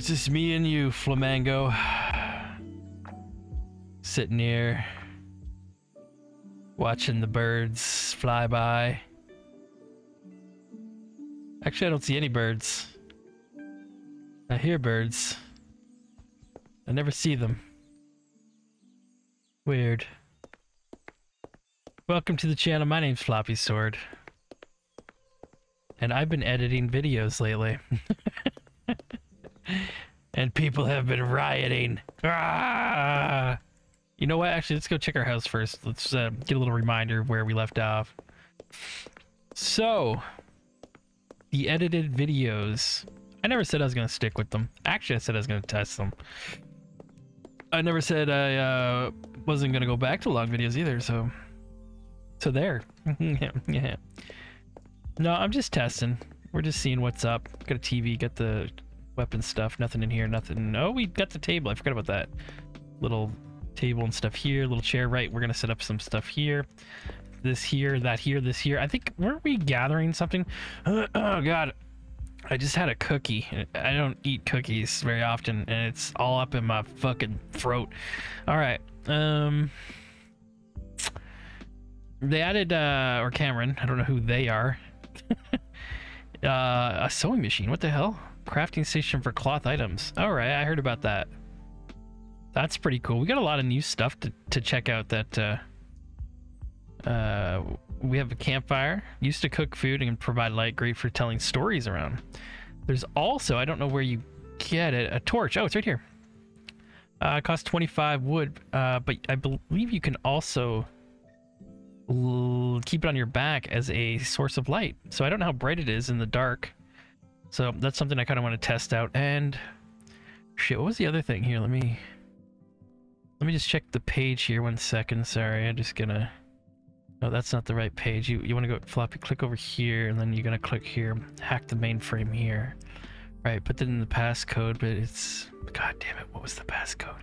it's just me and you, Flamingo. Sitting here, watching the birds fly by. Actually, I don't see any birds. I hear birds. I never see them. Weird. Welcome to the channel. My name's Floppy Sword. And I've been editing videos lately. and people have been rioting. Ah! You know what? Actually, let's go check our house first. Let's uh, get a little reminder of where we left off. So, the edited videos. I never said I was going to stick with them. Actually, I said I was going to test them. I never said I uh, wasn't going to go back to long videos either, so... So there. yeah, yeah. No, I'm just testing. We're just seeing what's up. Got a TV, got the weapon stuff. Nothing in here, nothing. Oh, we got the table. I forgot about that. Little table and stuff here. Little chair, right. We're going to set up some stuff here. This here, that here, this here. I think, weren't we gathering something? oh, God. I just had a cookie. I don't eat cookies very often, and it's all up in my fucking throat. All right. Um they added uh or cameron i don't know who they are uh a sewing machine what the hell crafting station for cloth items. All right i heard about that. That's pretty cool. We got a lot of new stuff to, to check out that uh uh we have a campfire. Used to cook food and provide light great for telling stories around. There's also i don't know where you get it a torch. Oh it's right here. Uh it costs 25 wood uh but i believe you can also keep it on your back as a source of light. So I don't know how bright it is in the dark. So that's something I kind of want to test out. And shit, what was the other thing here? Let me let me just check the page here one second. Sorry, I'm just gonna. No, that's not the right page. You you want to go floppy click over here, and then you're gonna click here, hack the mainframe here. Right, put that in the passcode, but it's god damn it, what was the passcode?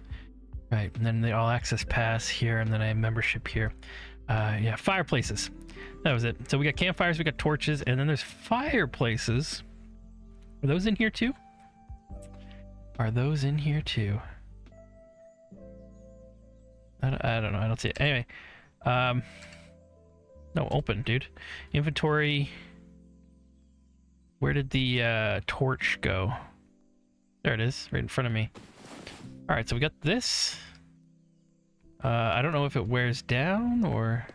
Right, and then the all access pass here, and then I have membership here. Uh, yeah, fireplaces. That was it. So we got campfires, we got torches, and then there's fireplaces. Are those in here too? Are those in here too? I don't, I don't know. I don't see it. Anyway, um, no, open, dude. Inventory. Where did the uh, torch go? There it is, right in front of me. All right, so we got this. Uh, I don't know if it wears down or...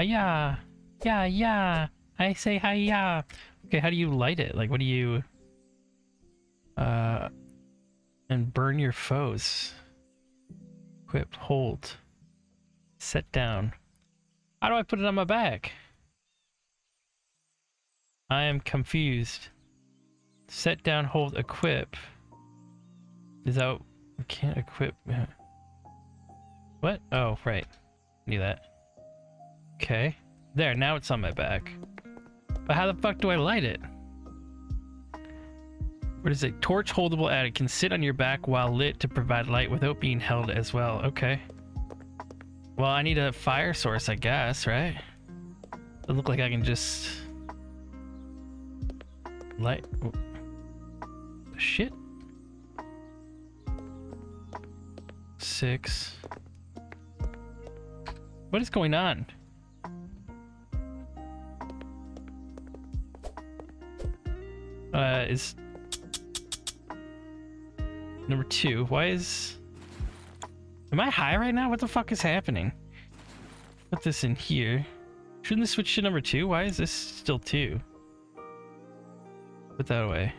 Yeah, yeah, yeah. I say hiya. Okay, how do you light it? Like, what do you... Uh... And burn your foes. Equip, hold. Set down. How do I put it on my back? I am confused. Set down, hold, equip. Is that... I can't equip... What? Oh, right. Knew that. Okay. There, now it's on my back. But how the fuck do I light it? What is it? Torch holdable added. Can sit on your back while lit to provide light without being held as well. Okay. Well, I need a fire source, I guess, right? It look like I can just... Light... Shit. Six... What is going on? Uh, is number two. Why is am I high right now? What the fuck is happening? Put this in here. Shouldn't this switch to number two? Why is this still two? Put that away.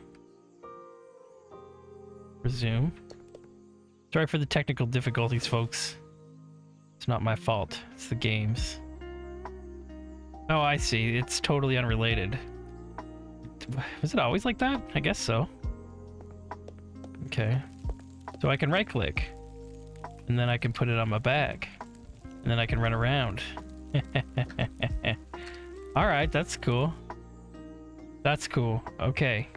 Resume. Sorry for the technical difficulties, folks. It's not my fault. It's the game's. Oh, I see. It's totally unrelated. Was it always like that? I guess so. Okay. So I can right click. And then I can put it on my back. And then I can run around. Alright, that's cool. That's cool. Okay.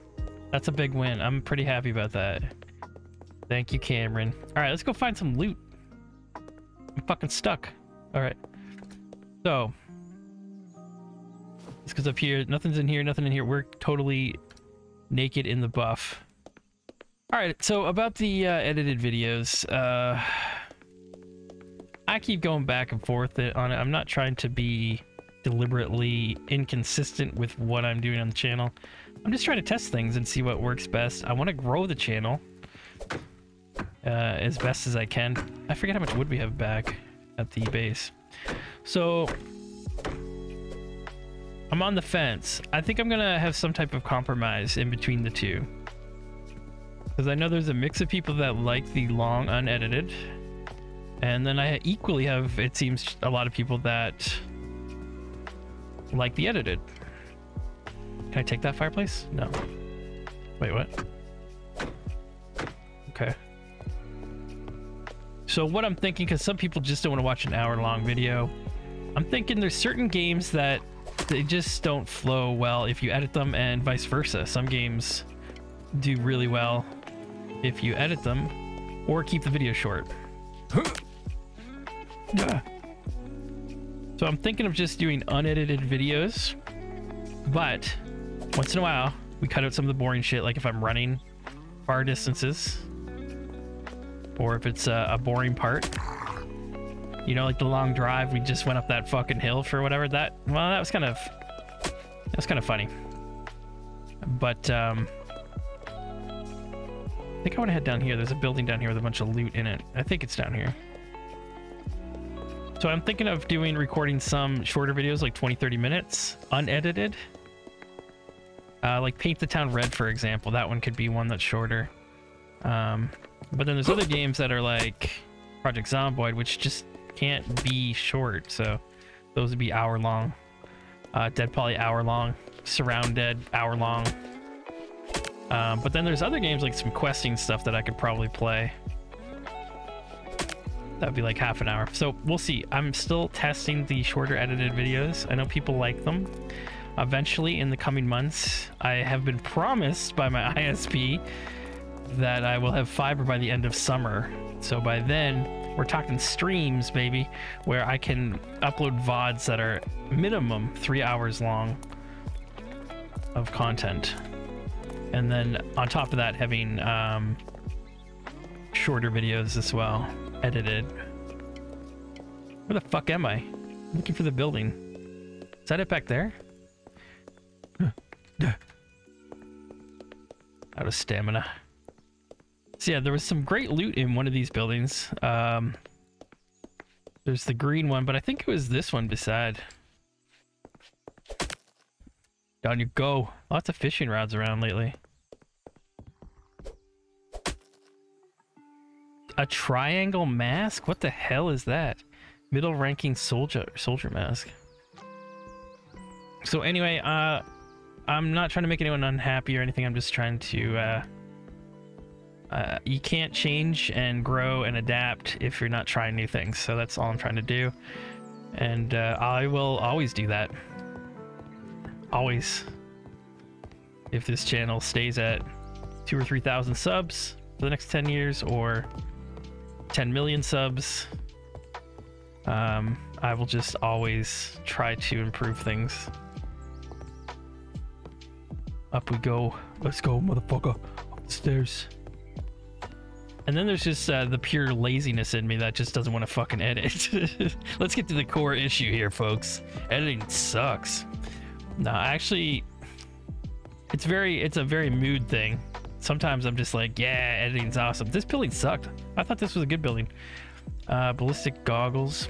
That's a big win. I'm pretty happy about that. Thank you, Cameron. Alright, let's go find some loot. I'm fucking stuck. Alright. So. This goes up here. Nothing's in here. Nothing in here. We're totally naked in the buff. All right, so about the uh, edited videos, uh, I keep going back and forth on it. I'm not trying to be deliberately inconsistent with what I'm doing on the channel. I'm just trying to test things and see what works best. I want to grow the channel uh, as best as I can. I forget how much wood we have back at the base. So I'm on the fence. I think I'm gonna have some type of compromise in between the two. Because I know there's a mix of people that like the long unedited. And then I equally have, it seems, a lot of people that like the edited. Can I take that fireplace? No. Wait, what? Okay. So what I'm thinking, because some people just don't want to watch an hour long video, I'm thinking there's certain games that they just don't flow well if you edit them and vice versa. Some games do really well if you edit them or keep the video short. so I'm thinking of just doing unedited videos, but once in a while we cut out some of the boring shit like if I'm running far distances or if it's a, a boring part. You know, like the long drive, we just went up that fucking hill for whatever that, well, that was kind of, that was kind of funny. But, um, I think I want to head down here. There's a building down here with a bunch of loot in it. I think it's down here. So I'm thinking of doing recording some shorter videos, like 20, 30 minutes, unedited. Uh, like Paint the Town Red, for example. That one could be one that's shorter. Um, but then there's other games that are like Project Zomboid, which just can't be short. So those would be hour long. Uh, DeadPoly hour long. SurrounDead hour long. Um, but then there's other games like some questing stuff that I could probably play. That'd be like half an hour. So we'll see. I'm still testing the shorter edited videos. I know people like them. Eventually, in the coming months, I have been promised by my ISP that I will have fiber by the end of summer. So by then, we're talking streams, baby, where I can upload VODs that are minimum three hours long of content. And then on top of that, having um, shorter videos as well, edited. Where the fuck am I? I'm looking for the building. Is that it back there? Out of stamina. So yeah, there was some great loot in one of these buildings. Um, there's the green one, but I think it was this one beside. Down you go. Lots of fishing rods around lately. A triangle mask? What the hell is that? Middle ranking soldier soldier mask. So anyway, uh I'm not trying to make anyone unhappy or anything. I'm just trying to uh uh, you can't change and grow and adapt if you're not trying new things. So that's all I'm trying to do. And uh, I will always do that. Always. If this channel stays at two or 3,000 subs for the next 10 years or 10 million subs, um, I will just always try to improve things. Up we go. Let's go, motherfucker. Up the stairs. And then there's just uh, the pure laziness in me that just doesn't want to fucking edit. Let's get to the core issue here, folks. Editing sucks. No, actually, it's very, it's a very mood thing. Sometimes I'm just like, yeah, editing's awesome. This building sucked. I thought this was a good building. Uh, ballistic goggles.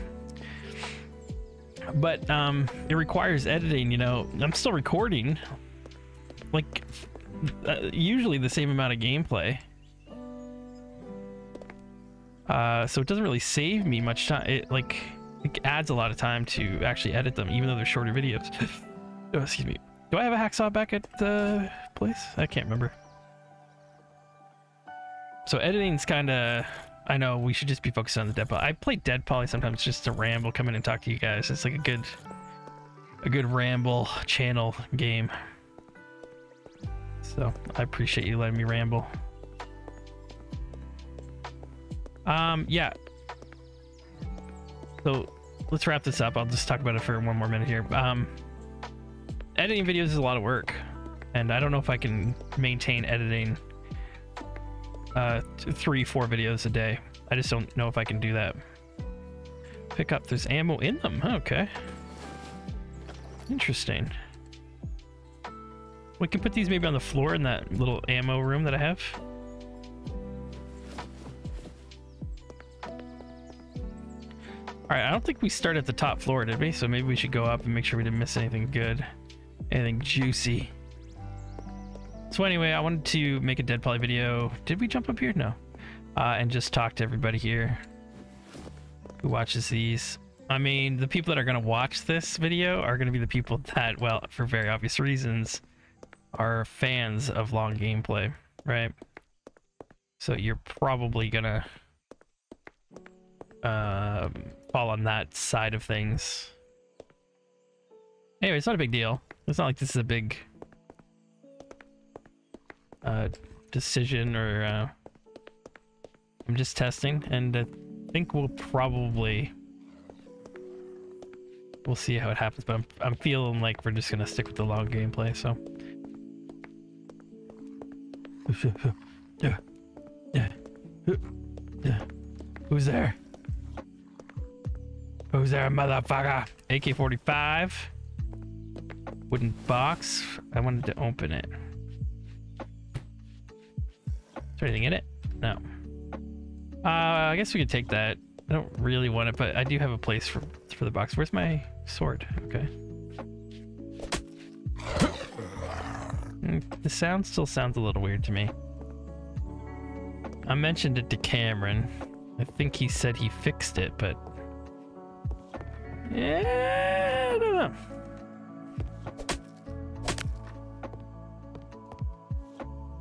But um, it requires editing, you know. I'm still recording. Like, uh, usually the same amount of gameplay. Uh, so it doesn't really save me much time. It like it adds a lot of time to actually edit them, even though they're shorter videos. oh, excuse me. Do I have a hacksaw back at the place? I can't remember. So editing's kind of. I know we should just be focused on the DeadPoly. I play DeadPoly sometimes just to ramble, come in and talk to you guys. It's like a good, a good ramble channel game. So I appreciate you letting me ramble. Um, yeah. So let's wrap this up. I'll just talk about it for one more minute here. Um, editing videos is a lot of work, and I don't know if I can maintain editing uh, three, four videos a day. I just don't know if I can do that. Pick up, there's ammo in them. Okay. Interesting. We can put these maybe on the floor in that little ammo room that I have. Alright, I don't think we start at the top floor, did we? So maybe we should go up and make sure we didn't miss anything good. Anything juicy. So anyway, I wanted to make a DeadPoly video. Did we jump up here? No. Uh, and just talk to everybody here who watches these. I mean, the people that are going to watch this video are going to be the people that, well, for very obvious reasons, are fans of long gameplay, right? So you're probably going to um, fall on that side of things. Anyway, it's not a big deal. It's not like this is a big uh, decision or uh, I'm just testing and I think we'll probably we'll see how it happens but I'm, I'm feeling like we're just gonna stick with the long gameplay so. Yeah. Yeah. Yeah. Who's there who's there motherfucker AK-45 wooden box I wanted to open it is there anything in it no uh, I guess we could take that. I don't really want it, but I do have a place for for the box. Where's my sword? Okay. Mm, the sound still sounds a little weird to me. I mentioned it to Cameron. I think he said he fixed it, but... Yeah, I don't know.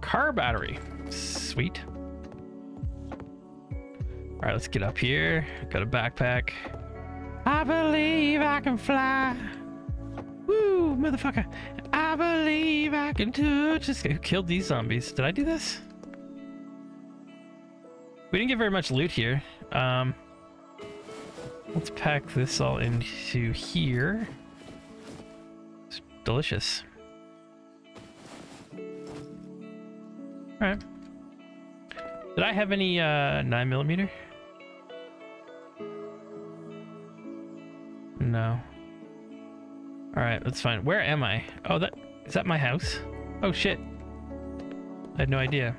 Car battery. Sweet. All right, let's get up here. Got a backpack. I believe I can fly. Woo, motherfucker. I believe I can do Just killed these zombies. Did I do this? We didn't get very much loot here. Um, let's pack this all into here. It's delicious. All right. Did I have any uh, 9 millimeter? No. All right, that's fine. Where am I? Oh, that is that my house? Oh shit. I had no idea.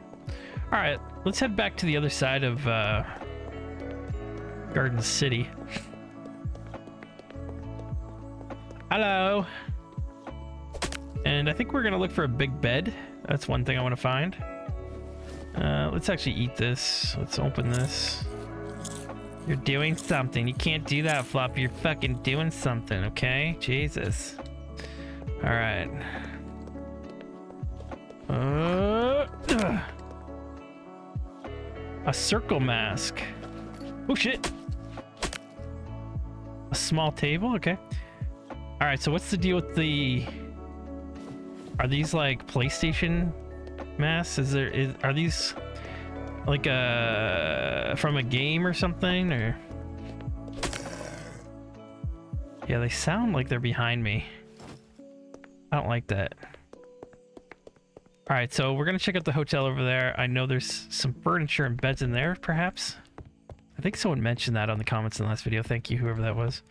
All right, let's head back to the other side of uh, Garden City. Hello. And I think we're gonna look for a big bed. That's one thing I want to find. Uh, let's actually eat this. Let's open this. You're doing something. You can't do that, Flop. You're fucking doing something, okay? Jesus. Alright. Uh, a circle mask. Oh, shit. A small table? Okay. Alright, so what's the deal with the... Are these like PlayStation masks? Is there... Is, are these like uh, from a game or something or yeah they sound like they're behind me I don't like that all right so we're gonna check out the hotel over there I know there's some furniture and beds in there perhaps I think someone mentioned that on the comments in the last video thank you whoever that was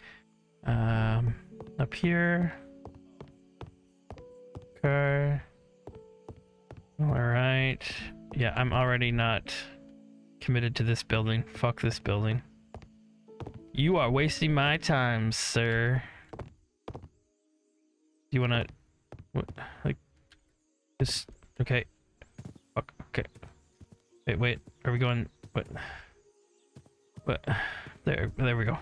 um up here okay all right yeah, I'm already not committed to this building. Fuck this building. You are wasting my time, sir. Do you wanna... What, like... Just... Okay. Fuck, okay. Wait, wait. Are we going... What? What? There, there we go.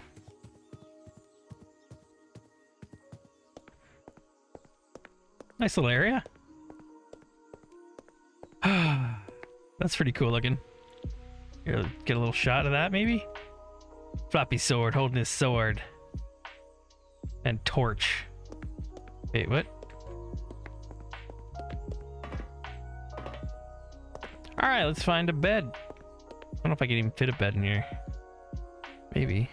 Nice little area. That's pretty cool looking. Here, get a little shot of that, maybe? Floppy sword, holding his sword. And torch. Wait, what? Alright, let's find a bed. I don't know if I can even fit a bed in here. Maybe.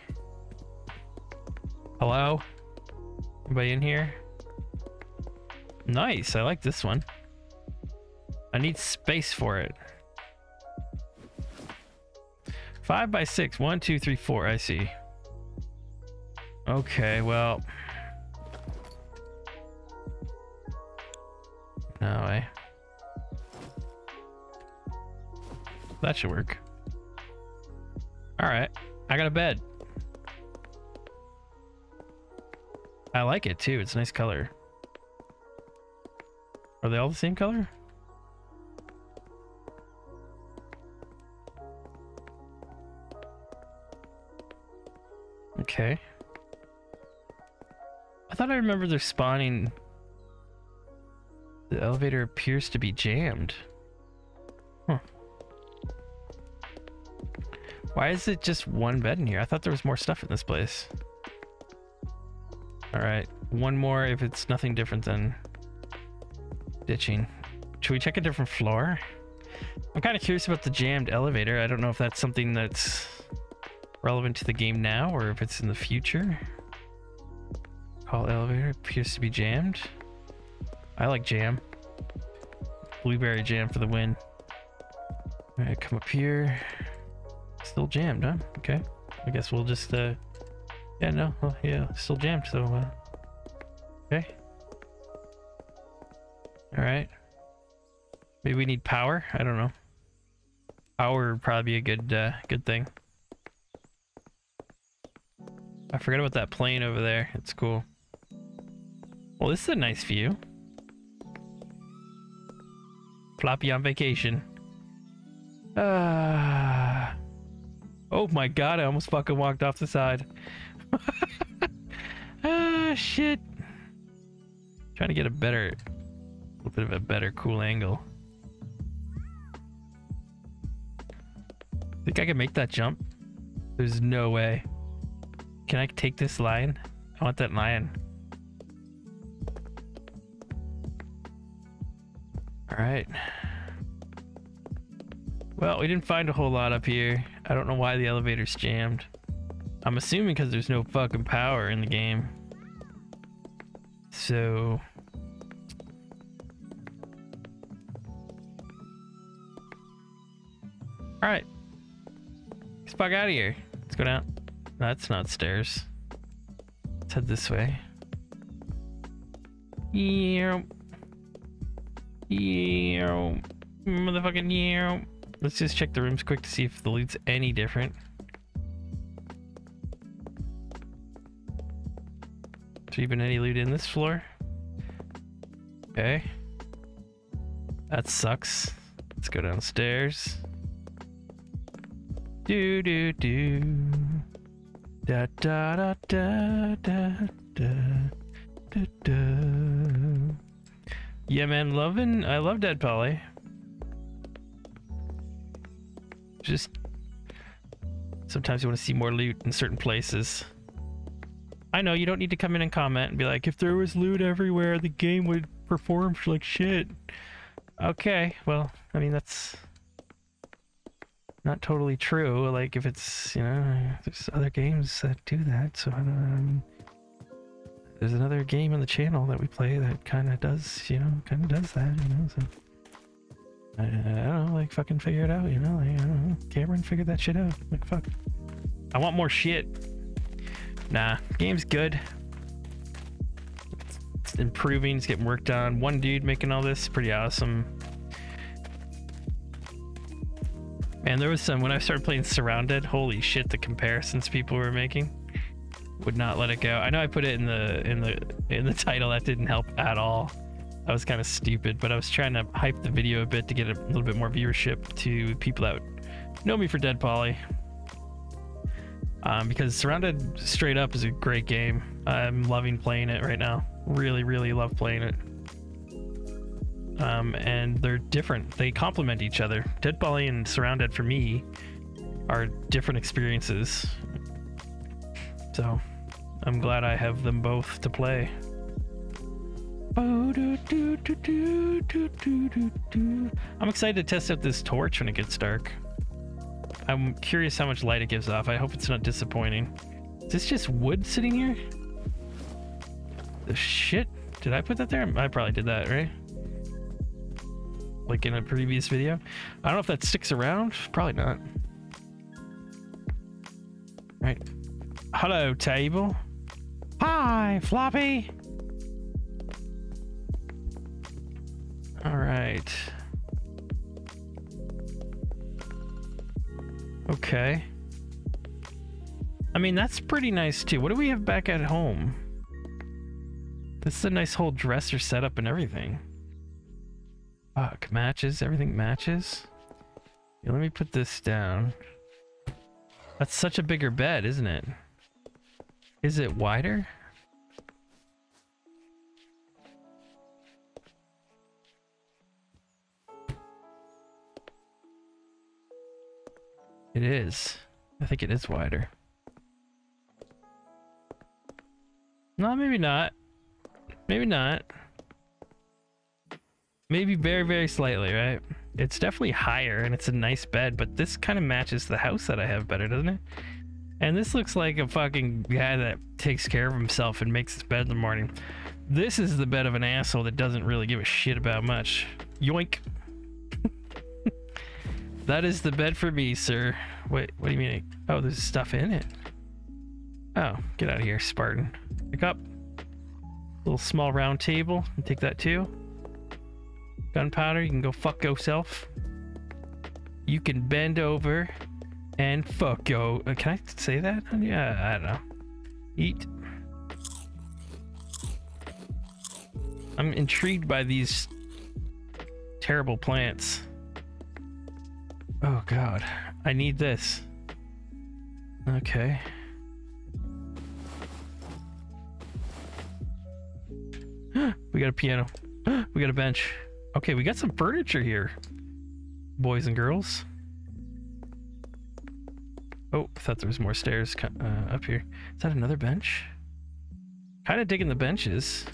Hello? Anybody in here? Nice, I like this one. I need space for it. Five by six. One, two, three, four. I see. Okay, well. No way. That should work. All right. I got a bed. I like it too. It's a nice color. Are they all the same color? Okay. I thought I remember they're spawning. The elevator appears to be jammed. Why is it just one bed in here? I thought there was more stuff in this place. Alright, one more if it's nothing different than ditching. Should we check a different floor? I'm kind of curious about the jammed elevator. I don't know if that's something that's relevant to the game now or if it's in the future. Call elevator appears to be jammed. I like jam. Blueberry jam for the win. Alright, come up here. Still jammed, huh? Okay. I guess we'll just, uh... Yeah, no. Well, yeah, still jammed, so, uh... Okay. Alright. Maybe we need power? I don't know. Power would probably be a good, uh, good thing. I forgot about that plane over there. It's cool. Well, this is a nice view. Floppy on vacation. Ah. Oh my god, I almost fucking walked off the side. ah, shit. Trying to get a better, a little bit of a better cool angle. Think I can make that jump? There's no way. Can I take this lion? I want that lion. All right. Well, we didn't find a whole lot up here. I don't know why the elevator's jammed. I'm assuming because there's no fucking power in the game. So... Alright. Let's bug out of here. Let's go down. That's not stairs. Let's head this way. Yeah. Yeah. Motherfucking yeah. Let's just check the rooms quick to see if the loot's any different. Is there even any loot in this floor? Okay. That sucks. Let's go downstairs. Do do do. Da da da da da da da da. Yeah, man, loving. I love DeadPoly. Just sometimes you want to see more loot in certain places. I know you don't need to come in and comment and be like, if there was loot everywhere, the game would perform like shit. Okay, well, I mean that's not totally true. Like if it's you know, there's other games that do that. So I don't. I mean, there's another game on the channel that we play that kind of does you know kind of does that. You know, so I, don't know, like fucking figure it out. You know, like, I don't know. Cameron figured that shit out. Like fuck. I want more shit. Nah, game's good. It's improving. It's getting worked on. One dude making all this, pretty awesome. Man, there was some when I started playing SurrounDead. Holy shit, the comparisons people were making would not let it go. I know I put it in the in the in the title. That didn't help at all. That was kind of stupid, but I was trying to hype the video a bit to get a little bit more viewership to people that know me for DeadPoly. Um, because SurrounDead straight up is a great game. I'm loving playing it right now. Really, really love playing it um, and they're different. They complement each other. DeadPoly and SurrounDead for me are different experiences. So I'm glad I have them both to play. I'm excited to test out this torch when it gets dark. I'm curious how much light it gives off. I hope it's not disappointing. Is this just wood sitting here? The shit? Did I put that there? I probably did that, right? like in a previous video. I don't know if that sticks around. Probably not. Right. Hello, table. Hi, Floppy. All right. Okay. I mean, that's pretty nice too. What do we have back at home? This is a nice whole dresser setup and everything. Fuck, matches, everything matches. Yeah, let me put this down. That's such a bigger bed, isn't it? Is it wider? It is. I think it is wider. No, maybe not. Maybe not. Maybe very, very slightly, right? It's definitely higher and it's a nice bed, but this kind of matches the house that I have better, doesn't it? And this looks like a fucking guy that takes care of himself and makes his bed in the morning. This is the bed of an asshole that doesn't really give a shit about much. Yoink. That is the bed for me, sir. Wait, what do you mean? Oh, there's stuff in it. Oh, get out of here, Spartan. Pick up. Little small round table. Take that too. Gunpowder, you can go fuck yourself. You can bend over and fuck yo. Uh, can I say that? Yeah, I don't know. Eat. I'm intrigued by these terrible plants. Oh god, I need this. Okay. we got a piano. we got a bench. Okay, we got some furniture here, boys and girls. Oh, I thought there was more stairs uh, up here. Is that another bench? Kind of digging the benches.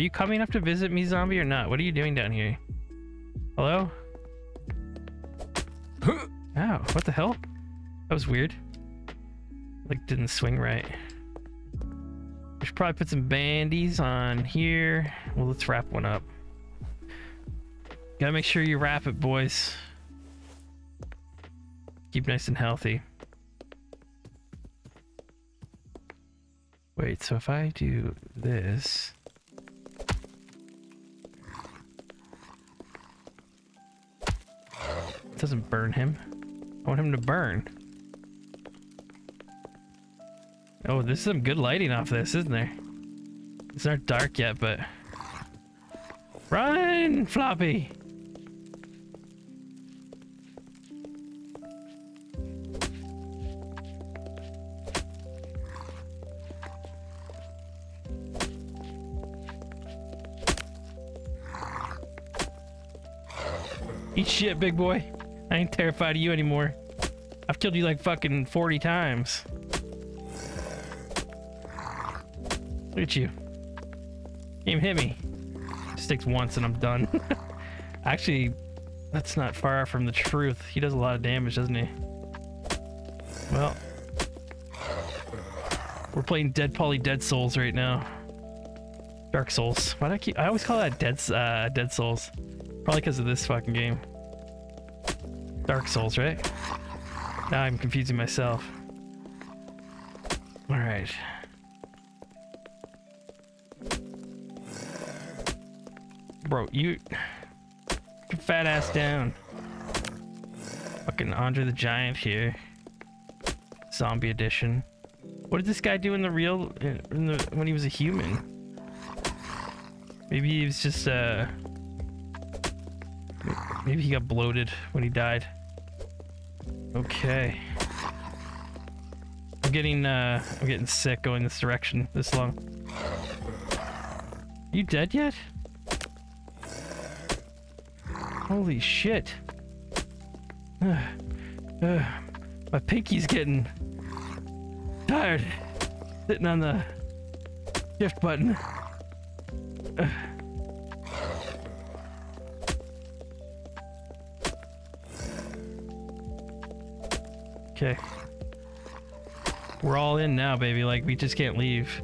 Are you coming up to visit me, zombie, or not? What are you doing down here? Hello? Ow, what the hell? That was weird. Like, didn't swing right. We should probably put some bandies on here. Well, let's wrap one up. Gotta make sure you wrap it, boys. Keep nice and healthy. Wait, so if I do this... doesn't burn him. I want him to burn. Oh, this is some good lighting off this, isn't there? It's not dark yet, but... Run, Floppy! Eat shit, big boy. I ain't terrified of you anymore. I've killed you like fucking 40 times. Look at you. Can't hit me. Sticks once and I'm done. Actually, that's not far from the truth. He does a lot of damage, doesn't he? Well, we're playing DeadPoly Dead Souls right now. Dark Souls. Why do I keep? I always call that Dead uh, Dead Souls. Probably because of this fucking game. Dark Souls, right? Now I'm confusing myself. Alright. Bro, you... Fat ass down. Fucking Andre the Giant here. Zombie edition. What did this guy do in the real... In the, when he was a human? Maybe he was just, uh... Maybe he got bloated when he died. Okay. I'm getting, uh, I'm getting sick going this direction this long. You dead yet? Holy shit. Uh, uh, my pinky's getting tired sitting on the shift button. Uh. Okay. We're all in now, baby. Like, we just can't leave.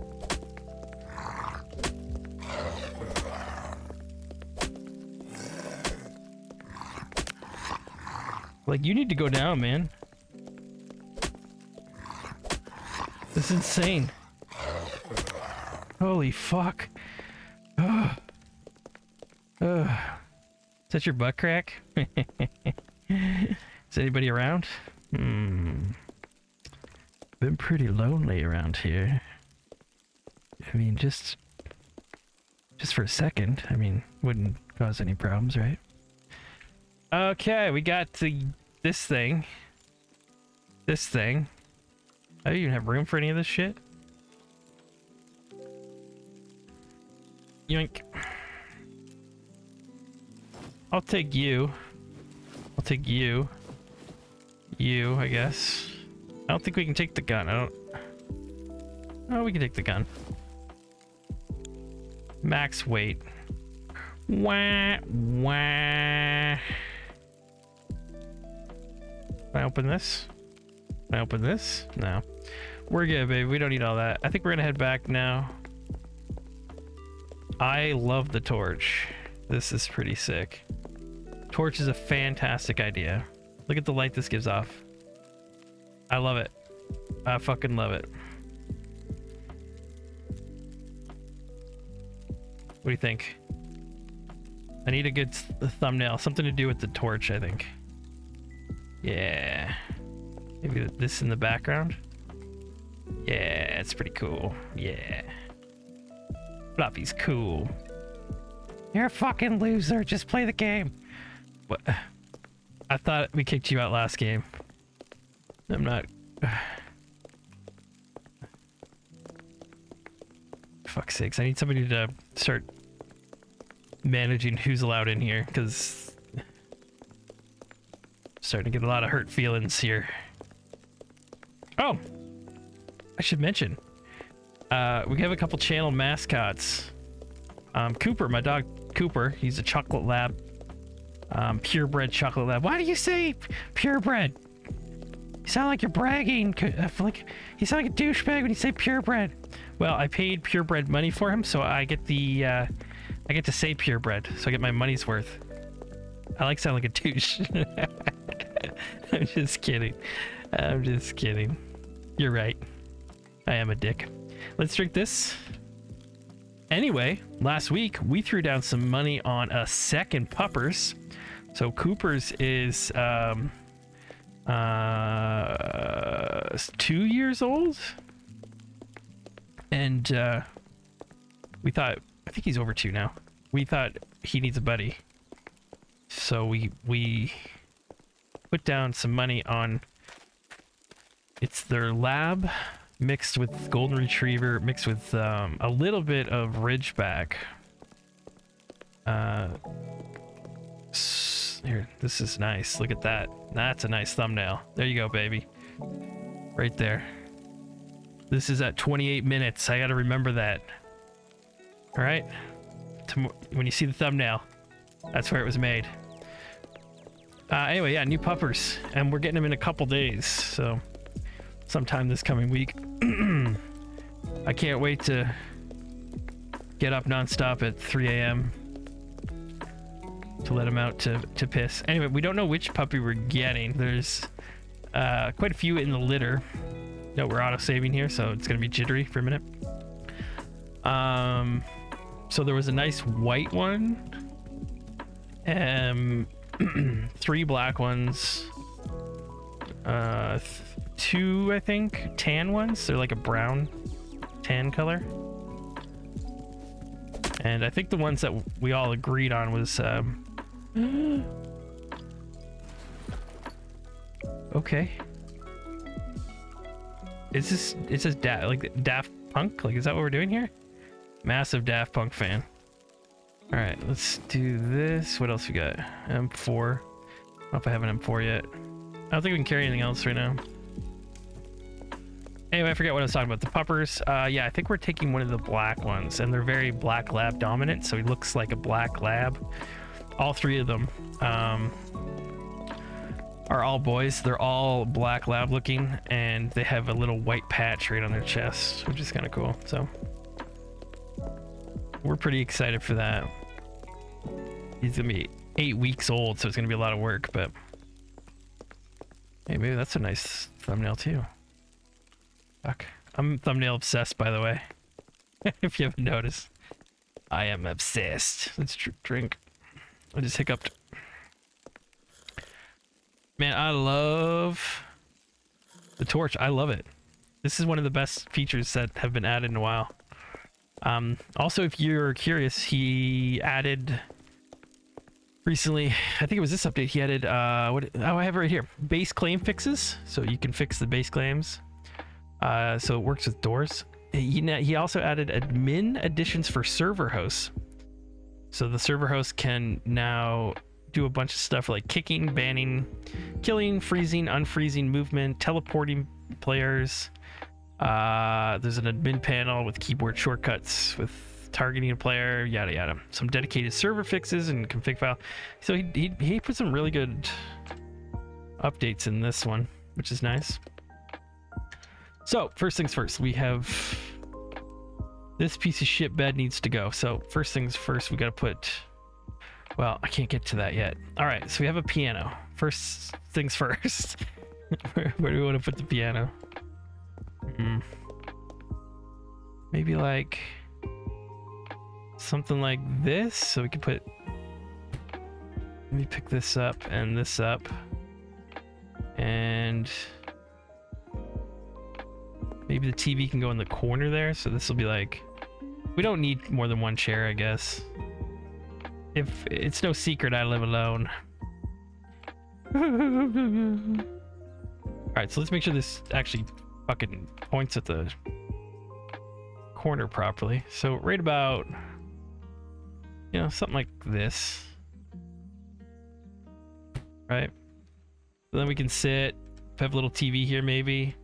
Like, you need to go down, man. This is insane. Holy fuck. Ugh. Ugh. Is that your butt crack? is anybody around? Hmm. Been pretty lonely around here. I mean, just... Just for a second. I mean, wouldn't cause any problems, right? Okay, we got the this thing. This thing. I don't even have room for any of this shit. Yoink. I'll take you. I'll take you. You, I guess. I don't think we can take the gun. I don't... Oh, we can take the gun. Max weight. Wah, wah. Can I open this? Can I open this? No. We're good, baby. We don't need all that. I think we're gonna head back now. I love the torch. This is pretty sick. Torch is a fantastic idea. Look at the light this gives off. I love it. I fucking love it. What do you think? I need a good th thumbnail. Something to do with the torch, I think. Yeah. Maybe this in the background. Yeah, it's pretty cool. Yeah. Fluffy's cool. You're a fucking loser. Just play the game. What? I thought we kicked you out last game. I'm not... Fuck's sakes, I need somebody to start managing who's allowed in here, because... Starting to get a lot of hurt feelings here. Oh! I should mention. Uh, we have a couple channel mascots. Um, Cooper, my dog Cooper, he's a chocolate lab. Um, purebred chocolate lab. Why do you say purebred? You sound like you're bragging. Uh, like you sound like a douchebag when you say purebred. Well, I paid purebred money for him, so I get the uh, I get to say purebred, so I get my money's worth. I like sound like a douche. I'm just kidding. I'm just kidding. You're right. I am a dick. Let's drink this. Anyway, last week we threw down some money on a second puppers. So Cooper's is um, uh, two years old, and uh, we thought I think he's over two now. We thought he needs a buddy, so we we put down some money on. It's their lab mixed with golden retriever, mixed with um, a little bit of ridgeback. Uh, here, this is nice. Look at that. That's a nice thumbnail. There you go, baby. Right there. This is at 28 minutes. I got to remember that. All right. When you see the thumbnail, that's where it was made. Uh, anyway, yeah, new puppers, and we're getting them in a couple days. So sometime this coming week. I can't wait to get up nonstop at 3 a.m. to let him out to, to piss. Anyway, we don't know which puppy we're getting. There's uh, quite a few in the litter. No, we're auto-saving here, so it's going to be jittery for a minute. Um, so there was a nice white one. Um, three black ones. Uh, two, I think, tan ones. They're like a brown tan color. And I think the ones that we all agreed on was... Um... okay. Is this... it says da like Daft Punk? Like, is that what we're doing here? Massive Daft Punk fan. Alright, let's do this. What else we got? M4. I don't know if I have an M4 yet. I don't think we can carry anything else right now. Anyway, I forget what I was talking about. The puppers. Uh, yeah, I think we're taking one of the black ones, and they're very black lab dominant, so he looks like a black lab. All three of them um, are all boys. They're all black lab looking, and they have a little white patch right on their chest, which is kind of cool. So we're pretty excited for that. He's gonna be eight weeks old, so it's gonna be a lot of work, but Hey, maybe that's a nice thumbnail too. Fuck. I'm thumbnail obsessed, by the way. if you haven't noticed. I am obsessed. Let's drink. I just hiccuped. Man, I love the torch. I love it. This is one of the best features that have been added in a while. Um, also, if you're curious, he added recently, I think it was this update, he added, uh, what, oh, I have it right here, base claim fixes. So you can fix the base claims. Uh, so it works with doors. He, he also added admin additions for server hosts. So the server host can now do a bunch of stuff like kicking, banning, killing, freezing, unfreezing movement, teleporting players. Uh, there's an admin panel with keyboard shortcuts with targeting a player, yada yada. Some dedicated server fixes and config file. So he, he, he put some really good updates in this one, which is nice. So first things first, we have this piece of shit bed needs to go. So first things first, we got to put, well, I can't get to that yet. All right, so we have a piano. First things first, where, do we want to put the piano? Hmm. Maybe like something like this. So we can put, let me pick this up and this up. And maybe the TV can go in the corner there. So this will be like, we don't need more than one chair, I guess. If it's no secret, I live alone. Alright, so let's make sure this actually fucking points at the corner properly. So right about you know, something like this. Right? So then we can sit, have a little TV here maybe.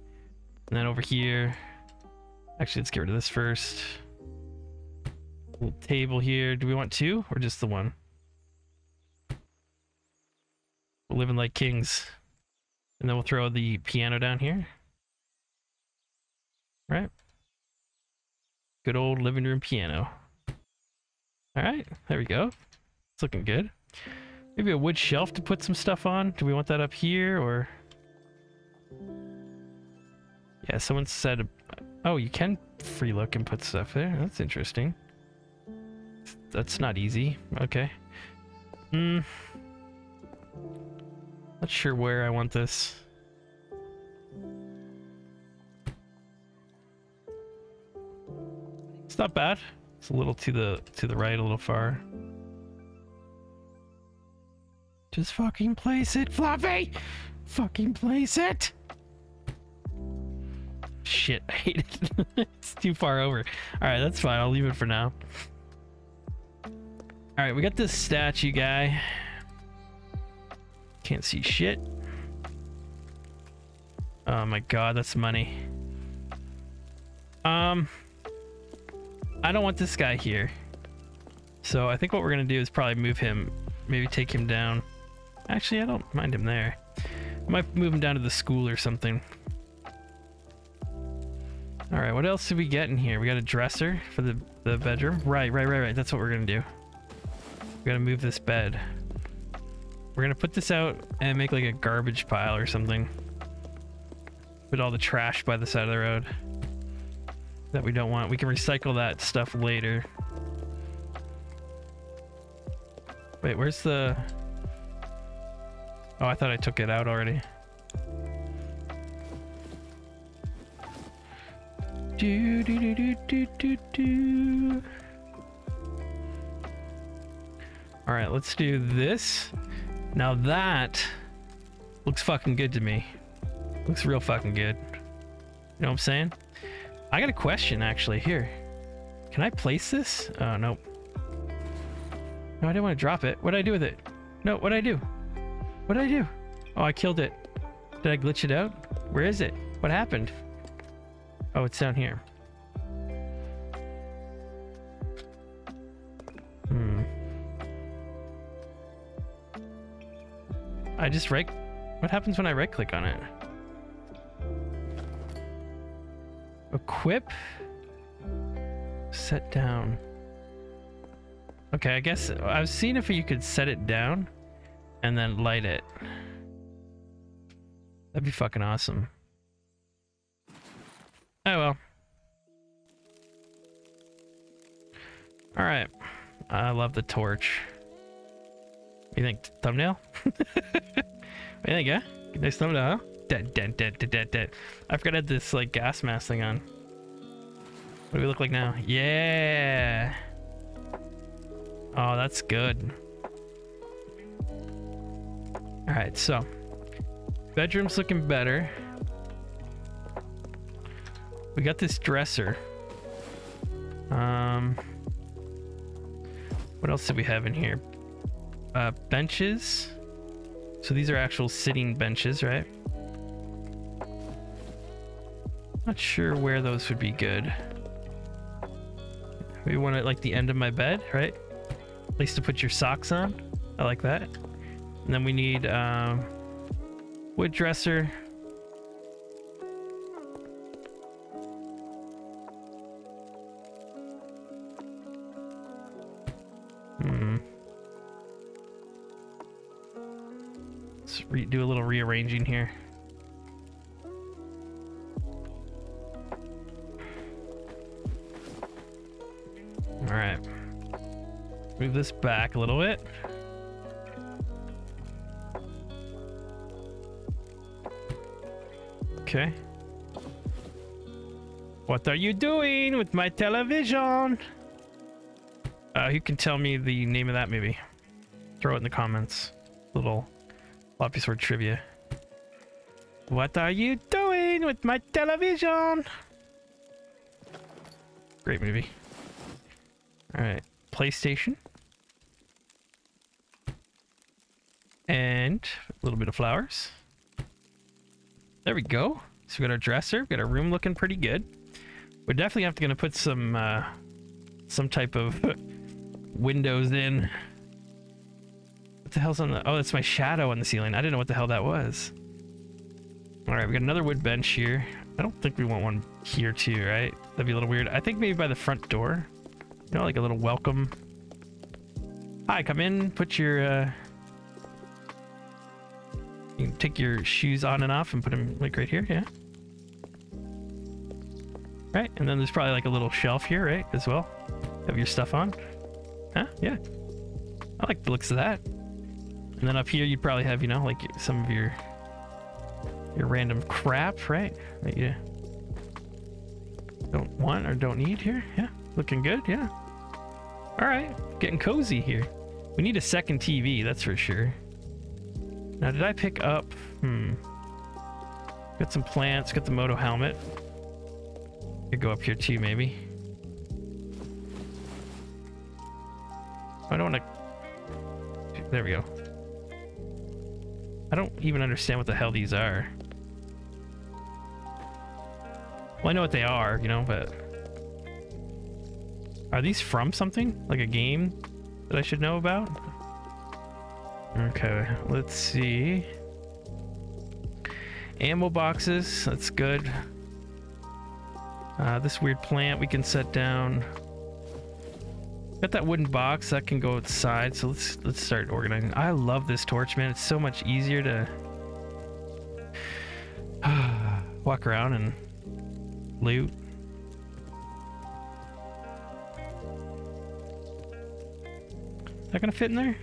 And then over here. Actually, let's get rid of this first. Little table here. Do we want two or just the one? We're living like kings. And then we'll throw the piano down here. Right? Good old living room piano. All right, there we go. It's looking good. Maybe a wood shelf to put some stuff on. Do we want that up here or? Yeah, someone said, oh, you can free look and put stuff there. That's interesting. That's not easy. Okay. Hmm. Not sure where I want this. It's not bad. It's a little to the to the right, a little far. Just fucking place it, Floppy! Fucking place it! Shit, I hate it. it's too far over. Alright, that's fine. I'll leave it for now. Alright, we got this statue guy. Can't see shit. Oh my god, that's money. Um... I don't want this guy here. So I think what we're going to do is probably move him, maybe take him down. Actually, I don't mind him there. I might move him down to the school or something. All right, what else did we get in here? We got a dresser for the, the bedroom. Right, right, right, right. That's what we're going to do. We got to move this bed. We're going to put this out and make like a garbage pile or something. Put all the trash by the side of the road that we don't want. We can recycle that stuff later. Wait, where's the... Oh, I thought I took it out already. Do, do, do, do, do, do, All right, let's do this. Now that looks fucking good to me. Looks real fucking good. You know what I'm saying? I got a question actually here. Can I place this? Oh, nope. No, I didn't want to drop it. What did I do with it? No, what did I do? What did I do? Oh, I killed it. Did I glitch it out? Where is it? What happened? Oh, it's down here. Hmm. I just right... What happens when I right click on it? Equip. Set down. Okay, I guess I've seen if you could set it down and then light it. That'd be fucking awesome. Oh well. Alright. I love the torch. What do you think? Thumbnail? what do you think? Nice thumbnail, huh? Dead, dead, dead, dead, dead, dead. I forgot I had this, like, gas mask thing on. What do we look like now? Yeah! Oh, that's good. Alright, so. Bedroom's looking better. We got this dresser. Um... What else do we have in here? Uh, benches. So these are actual sitting benches, right? Not sure where those would be good. We want it like the end of my bed, right? Place to put your socks on. I like that. And then we need um, wood dresser. Do a little rearranging here. All right. Move this back a little bit. Okay. What are you doing with my television? Uh, who can tell me the name of that movie? Throw it in the comments. Little floppy sword trivia. What are you doing with my television? Great movie. Alright, PlayStation. And a little bit of flowers. There we go. So we got our dresser, we got our room looking pretty good. We're definitely have to gonna put some uh, some type of windows in. What the hell's on the? Oh, that's my shadow on the ceiling. I didn't know what the hell that was. All right, we got another wood bench here. I don't think we want one here too, right? That'd be a little weird. I think maybe by the front door. You know, like a little welcome. Hi, come in. Put your. Uh, you can take your shoes on and off and put them like right here, yeah. Right, and then there's probably like a little shelf here, right, as well. Have your stuff on. Huh? Yeah. I like the looks of that. And then up here, you'd probably have, you know, like some of your your random crap, right? That you don't want or don't need here. Yeah, looking good. Yeah. All right, getting cozy here. We need a second TV, that's for sure. Now, did I pick up? Hmm. Got some plants. Got the moto helmet. Could go up here too, maybe. I don't want to... There we go. I don't even understand what the hell these are. Well, I know what they are, you know, but... Are these from something? Like a game that I should know about? Okay, let's see. Ammo boxes, that's good. Uh, this weird plant we can set down. Got that wooden box that can go outside, so let's let's start organizing. I love this torch, man. It's so much easier to walk around and loot. Is that gonna fit in there?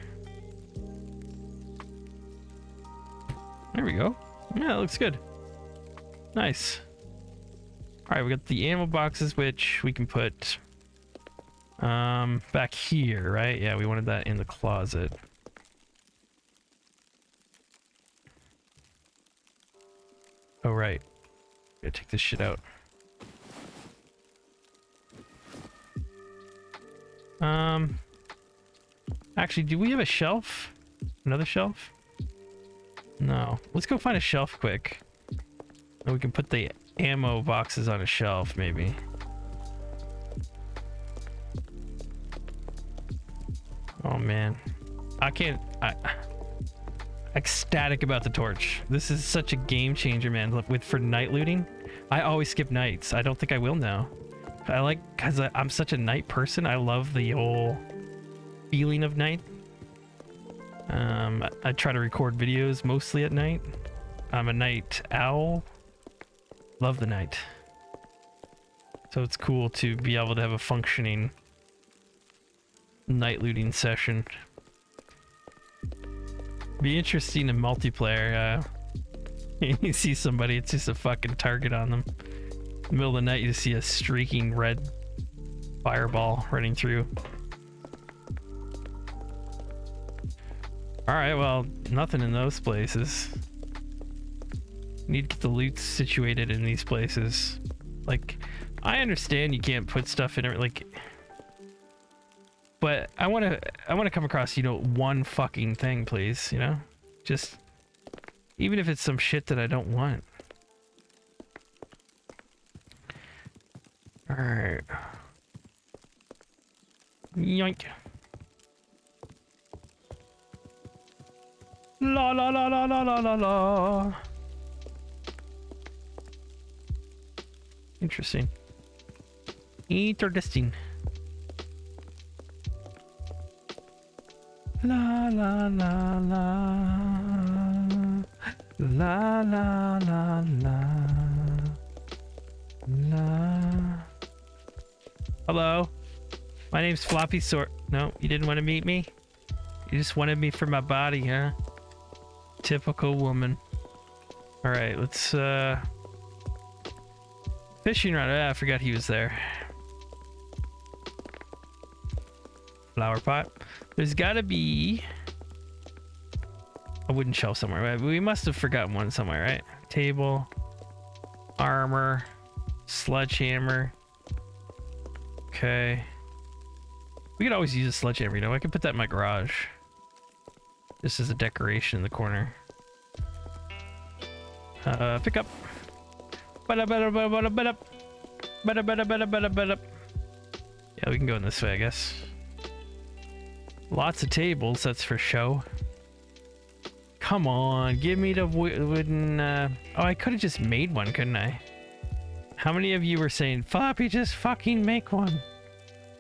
There we go. Yeah, looks good. Nice. All right, we got the ammo boxes, which we can put um, back here, right? Yeah, we wanted that in the closet. Oh, right. Gotta take this shit out. Um, actually, do we have a shelf? Another shelf? No. Let's go find a shelf quick. And we can put the ammo boxes on a shelf, maybe. Oh man, I can't. I ecstatic about the torch. This is such a game changer, man. With for night looting, I always skip nights. I don't think I will now. I like because I'm such a night person. I love the whole feeling of night. Um, I, try to record videos mostly at night. I'm a night owl. Love the night. So it's cool to be able to have a functioning night looting session. Be interesting in multiplayer. Uh, you see somebody, it's just a fucking target on them. The middle of the night, you just see a streaking red fireball running through. Alright, well, nothing in those places. Need to get the loot situated in these places. Like, I understand you can't put stuff in it, like... But I want to, I want to come across, you know, one fucking thing, please, you know? Just, even if it's some shit that I don't want. Alright. Yoink. La la la la la la la la. Interesting. Interesting. La la la la. La la la la. La. Hello. My name's Floppy Sword. No, you didn't want to meet me? You just wanted me for my body, huh? Typical woman. Alright, let's, uh... Fishing rod. Ah, I forgot he was there. Flower pot. There's gotta be... A wooden shelf somewhere? We must have forgotten one somewhere, right? Table. Armor. Sledgehammer. Okay. We could always use a sledgehammer, you know? I could put that in my garage. This is a decoration in the corner. Uh, pick up. Yeah, we can go in this way, I guess. Lots of tables, that's for show. Come on, give me the wooden... Uh... Oh, I could have just made one, couldn't I? How many of you were saying, Floppy, just fucking make one?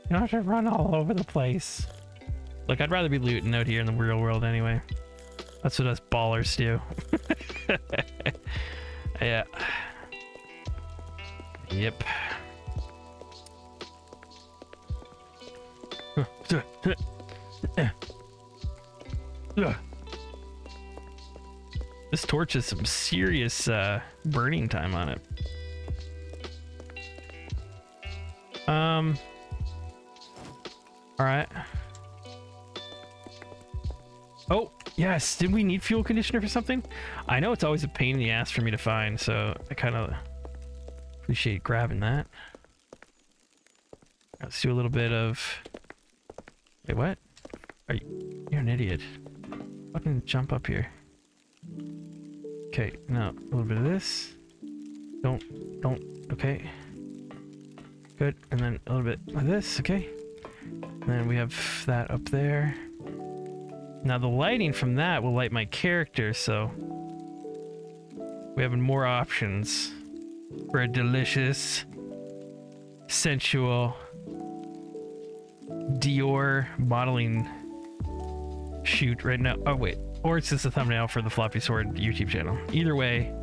You don't have to run all over the place. Look, I'd rather be looting out here in the real world anyway. That's what us ballers do. yeah. Yep. This torch has some serious uh, burning time on it. Um. All right. Oh, yes. Did we need fuel conditioner for something? I know it's always a pain in the ass for me to find, so I kind of appreciate grabbing that. Let's do a little bit of... Wait, what? Are you... You're an idiot. Fucking jump up here. Okay, now a little bit of this. Don't, don't, okay. Good, and then a little bit of this, okay. Then we have that up there. Now the lighting from that will light my character, so we have more options for a delicious, sensual Dior modeling shoot right now. Oh wait, or it's just a thumbnail for the Floppy Sword YouTube channel. Either way,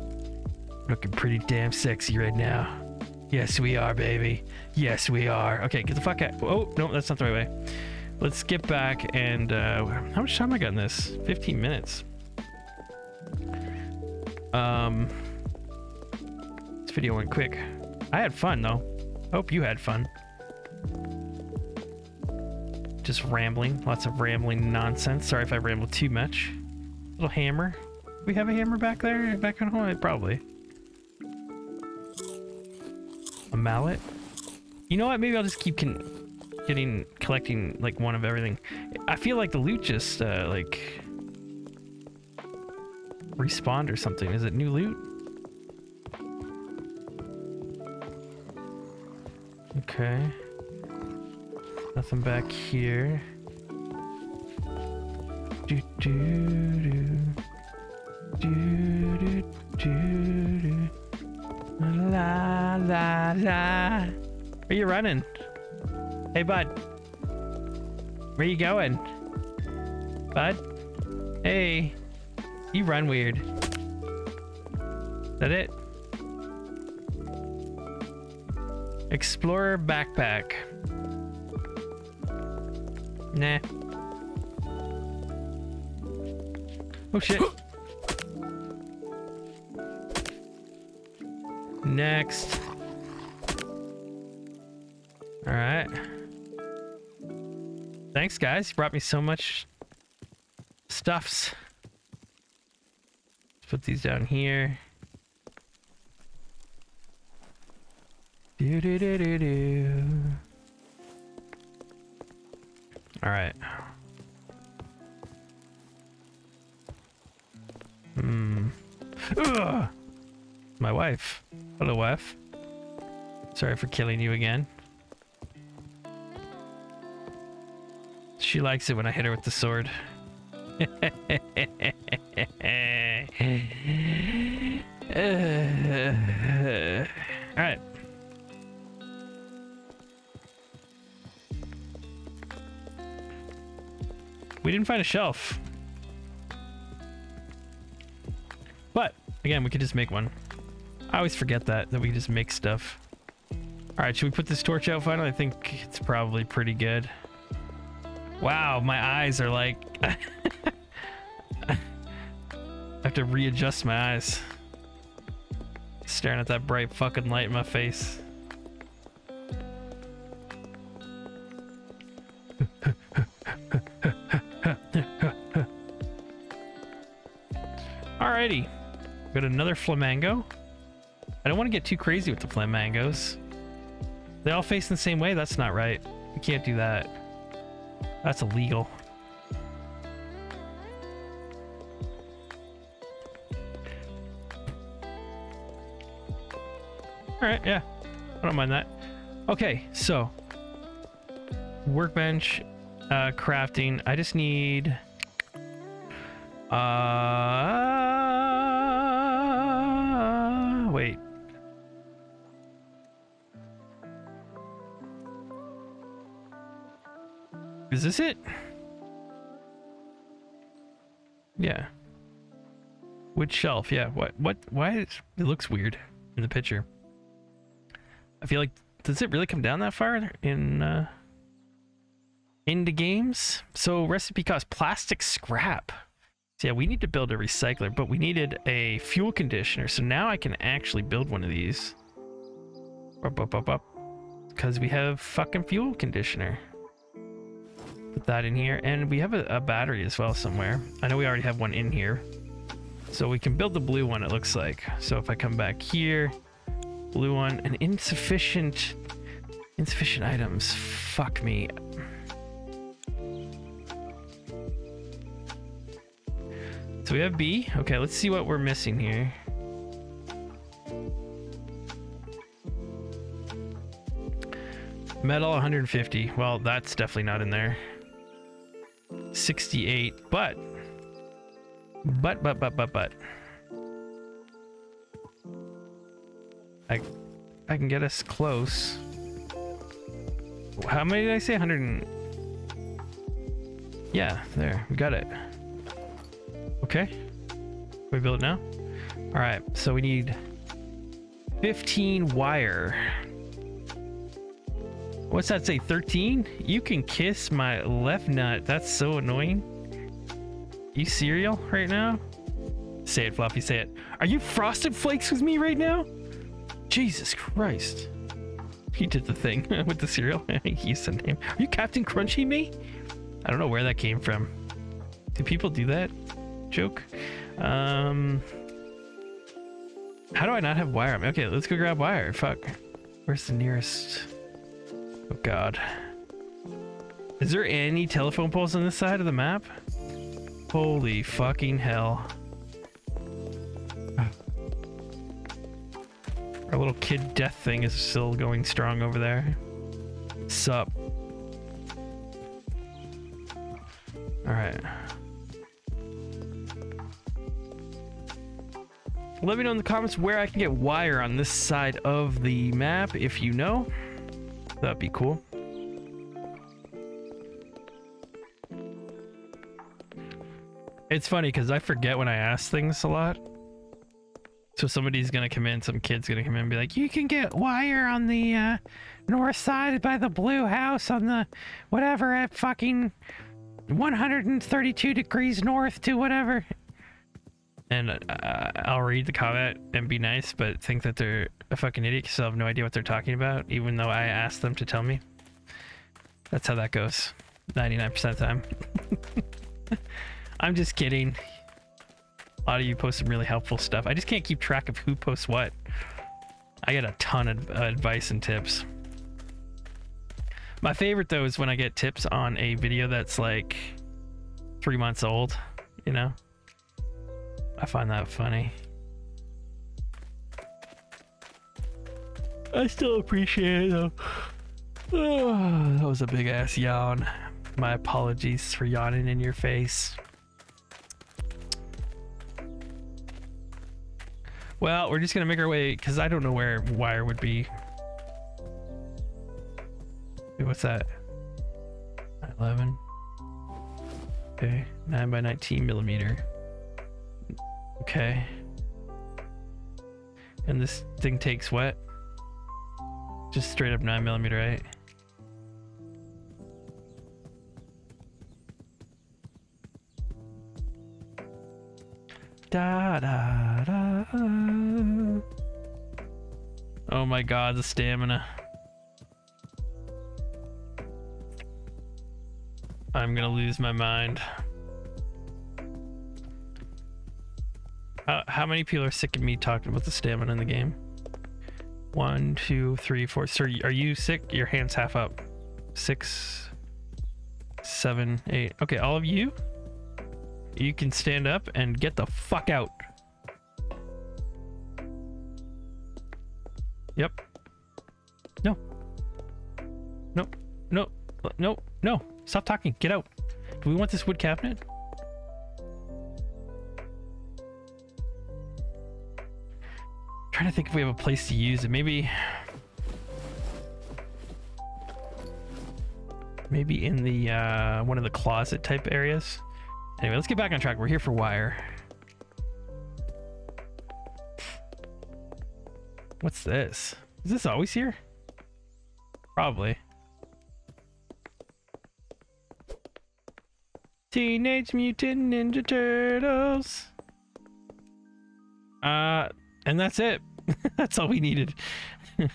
looking pretty damn sexy right now. Yes, we are, baby. Yes, we are. Okay, get the fuck out. Oh, no, that's not the right way. Let's get back and, uh, how much time I got in this? 15 minutes. Um, this video went quick. I had fun, though. Hope you had fun. Just rambling. Lots of rambling nonsense. Sorry if I rambled too much. Little hammer. We have a hammer back there? Back on home? Probably. A mallet? You know what? Maybe I'll just keep getting collecting like one of everything. I feel like the loot just uh, like respawned or something. Is it new loot? Okay. Nothing back here. Do do do. Do do do do. La la la. Where you running? Hey, bud. Where you going? Bud? Hey. You run weird. Is that it? Explorer backpack. Nah. Oh shit. Next. Alright. Thanks guys, you brought me so much stuffs. Let's put these down here. Do do do do do. All right. Hmm. Ugh! My wife. Hello, F. Sorry for killing you again. She likes it when I hit her with the sword. All right. We didn't find a shelf. But, again, we could just make one. I always forget that, that we just make stuff. Alright, should we put this torch out finally? I think it's probably pretty good. Wow, my eyes are like... I have to readjust my eyes. Staring at that bright fucking light in my face. Alrighty. Got another flamingo. I don't want to get too crazy with the flamingos. They all face in the same way? That's not right. You can't do that. That's illegal. Alright, yeah. I don't mind that. Okay, so. Workbench, uh, crafting. I just need... Uh, Is this it? Yeah. Which shelf? Yeah. What? What? Why? Is, it looks weird in the picture. I feel like does it really come down that far in uh, into games? So recipe cost plastic scrap. So yeah, we need to build a recycler, but we needed a fuel conditioner. So now I can actually build one of these. Because we have fucking fuel conditioner. Put that in here. And we have a, a battery as well somewhere. I know we already have one in here. So we can build the blue one, it looks like. So if I come back here, blue one, and insufficient, insufficient items. Fuck me. So we have B. Okay, let's see what we're missing here. Metal 150. Well, that's definitely not in there. 68, but but but but but but I I can get us close. How many did I say? 100 and... Yeah, there. We got it. Okay. We build it now? All right. So we need 15 wire. What's that say? 13? You can kiss my left nut. That's so annoying. You cereal right now? Say it, Floppy. Say it. Are you Frosted Flakes with me right now? Jesus Christ. He did the thing with the cereal. he used the name. Are you Captain Crunchy me? I don't know where that came from. Do people do that joke? Um, how do I not have wire? Okay, let's go grab wire. Fuck. Where's the nearest? Oh god. Is there any telephone poles on this side of the map? Holy fucking hell. Our little kid death thing is still going strong over there. Sup? Alright. Let me know in the comments where I can get wire on this side of the map if you know. That'd be cool. It's funny because I forget when I ask things a lot. So somebody's gonna come in, some kid's gonna come in and be like, you can get wire on the uh, north side by the blue house on the whatever at fucking 132 degrees north to whatever. And uh, I'll read the comment and be nice, but think that they're a fucking idiot because I have no idea what they're talking about, even though I asked them to tell me. That's how that goes. 99% of the time. I'm just kidding. A lot of you post some really helpful stuff. I just can't keep track of who posts what. I get a ton of advice and tips. My favorite though is when I get tips on a video that's like three months old, you know? I find that funny. I still appreciate it though. Oh, that was a big ass yawn. My apologies for yawning in your face. Well, we're just gonna make our way because I don't know where wire would be. Wait, what's that? 11. Okay, 9 by 19 millimeter. Okay. And this thing takes what? Just straight up 9 millimeter, right? Da da da. Oh my god, the stamina. I'm gonna lose my mind. How, how many people are sick of me talking about the stamina in the game? One, two, three, four. Sir, are you sick? Your hand's half up. Six, seven, eight. Okay, all of you, you can stand up and get the fuck out. Yep. No. No. No. No. No. Stop talking. Get out. Do we want this wood cabinet? Trying to think if we have a place to use it. Maybe... Maybe in the, uh, one of the closet type areas. Anyway, let's get back on track. We're here for wire. What's this? Is this always here? Probably. Teenage Mutant Ninja Turtles. Uh, and that's it. that's all we needed.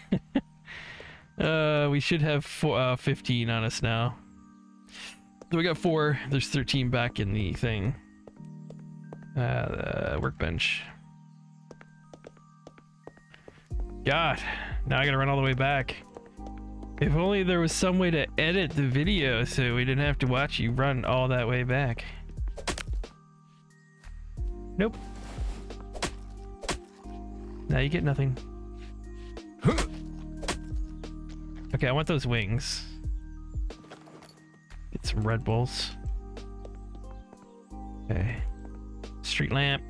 uh, we should have four, uh, 15 on us now. So we got four. There's 13 back in the thing. Uh, the workbench. God, now I gotta run all the way back. If only there was some way to edit the video so we didn't have to watch you run all that way back. Nope. Now you get nothing. Okay, I want those wings. Get some Red Bulls. Okay. Street lamp.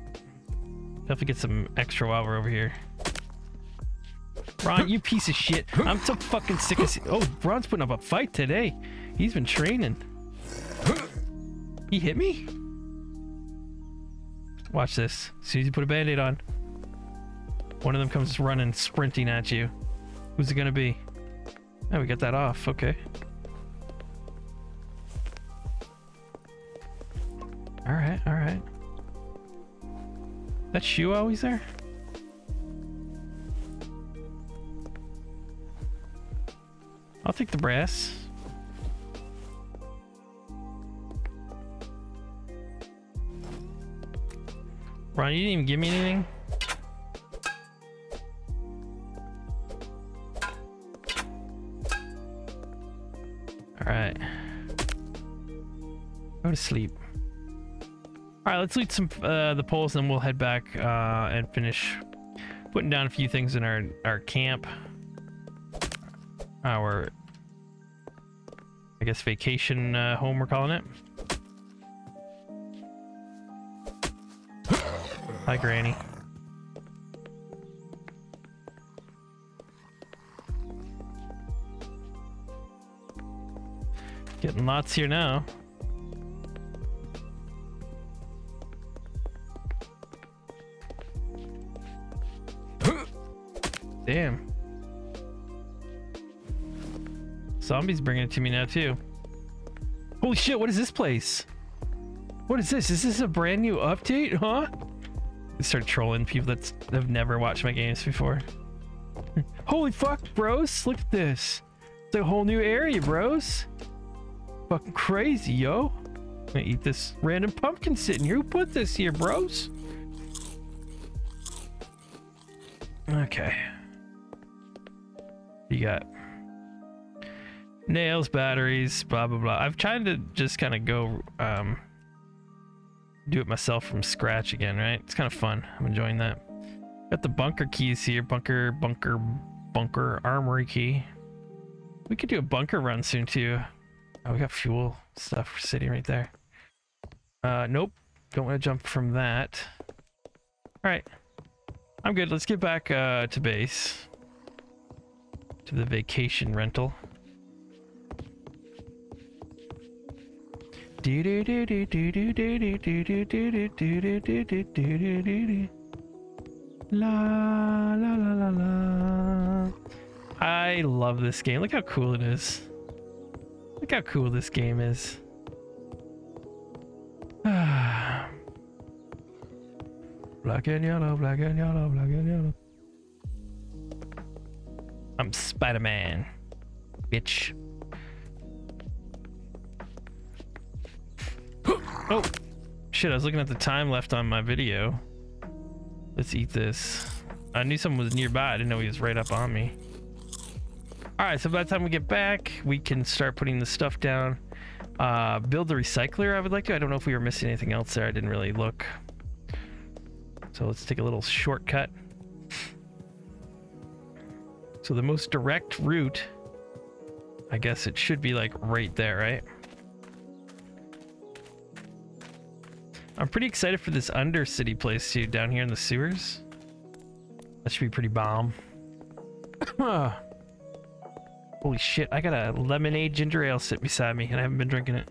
Definitely get some extra while we're over here. Ron, you piece of shit. I'm so fucking sick of... Oh, Ron's putting up a fight today. He's been training. He hit me? Watch this. As soon as you put a band-aid on. One of them comes running, sprinting at you. Who's it gonna be? Oh, we got that off. Okay. All right, all right. That shoe always there? I'll take the brass. Ron, you didn't even give me anything? Alright. Go to sleep. Alright, let's loot some uh, the poles and we'll head back uh, and finish putting down a few things in our, our camp. Our, I guess, vacation uh, home, we're calling it. Hi, Granny. Getting lots here now. Damn. Zombies bringing it to me now too. Holy shit, what is this place? What is this? Is this a brand new update, huh? Start trolling people that have never watched my games before. Holy fuck, bros. Look at this. It's a whole new area, bros. Fucking crazy, yo. I'm gonna eat this random pumpkin sitting here. Who put this here, bros? Okay. You got nails, batteries, blah blah blah. I've tried to just kind of go um, do it myself from scratch again, right? It's kind of fun. I'm enjoying that. Got the bunker keys here. Bunker, bunker, bunker, armory key. We could do a bunker run soon too. Oh, we got fuel stuff sitting right there. Uh, nope. Don't want to jump from that. All right. I'm good. Let's get back uh, to base. To the vacation rental. La la la la la. I love this game. Look how cool it is. Look how cool this game is. black and yellow, black and yellow, black and yellow. I'm Spider-Man, bitch. oh, shit, I was looking at the time left on my video. Let's eat this. I knew someone was nearby. I didn't know he was right up on me. All right, so by the time we get back, we can start putting the stuff down. Uh, build the recycler, I would like to. I don't know if we were missing anything else there. I didn't really look. So let's take a little shortcut. So the most direct route, I guess it should be like right there, right? I'm pretty excited for this Undercity place too, down here in the sewers. That should be pretty bomb. Holy shit, I got a lemonade ginger ale sit beside me and I haven't been drinking it.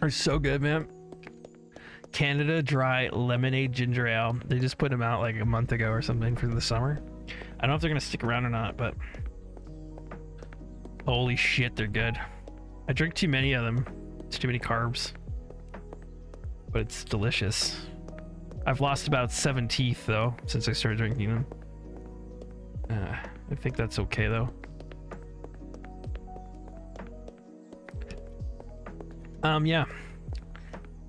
They're so good, man. Canada Dry Lemonade Ginger Ale. They just put them out like a month ago or something for the summer. I don't know if they're going to stick around or not, but... Holy shit, they're good. I drink too many of them. It's too many carbs but it's delicious. I've lost about seven teeth though since I started drinking them. Uh, I think that's okay though. Um, yeah.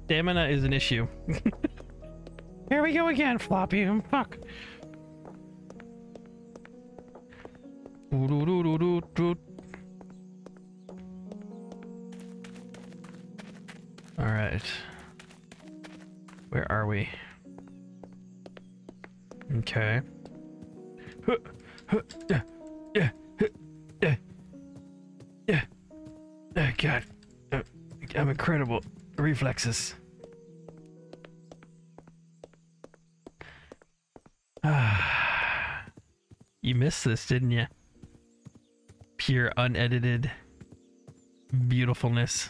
Stamina is an issue. Here we go again, Floppy. Fuck. All right. Where are we? Okay. Yeah. Yeah. Yeah. Oh god. Uh, I'm incredible. Reflexes. You missed this, didn't you? Pure unedited beautifulness.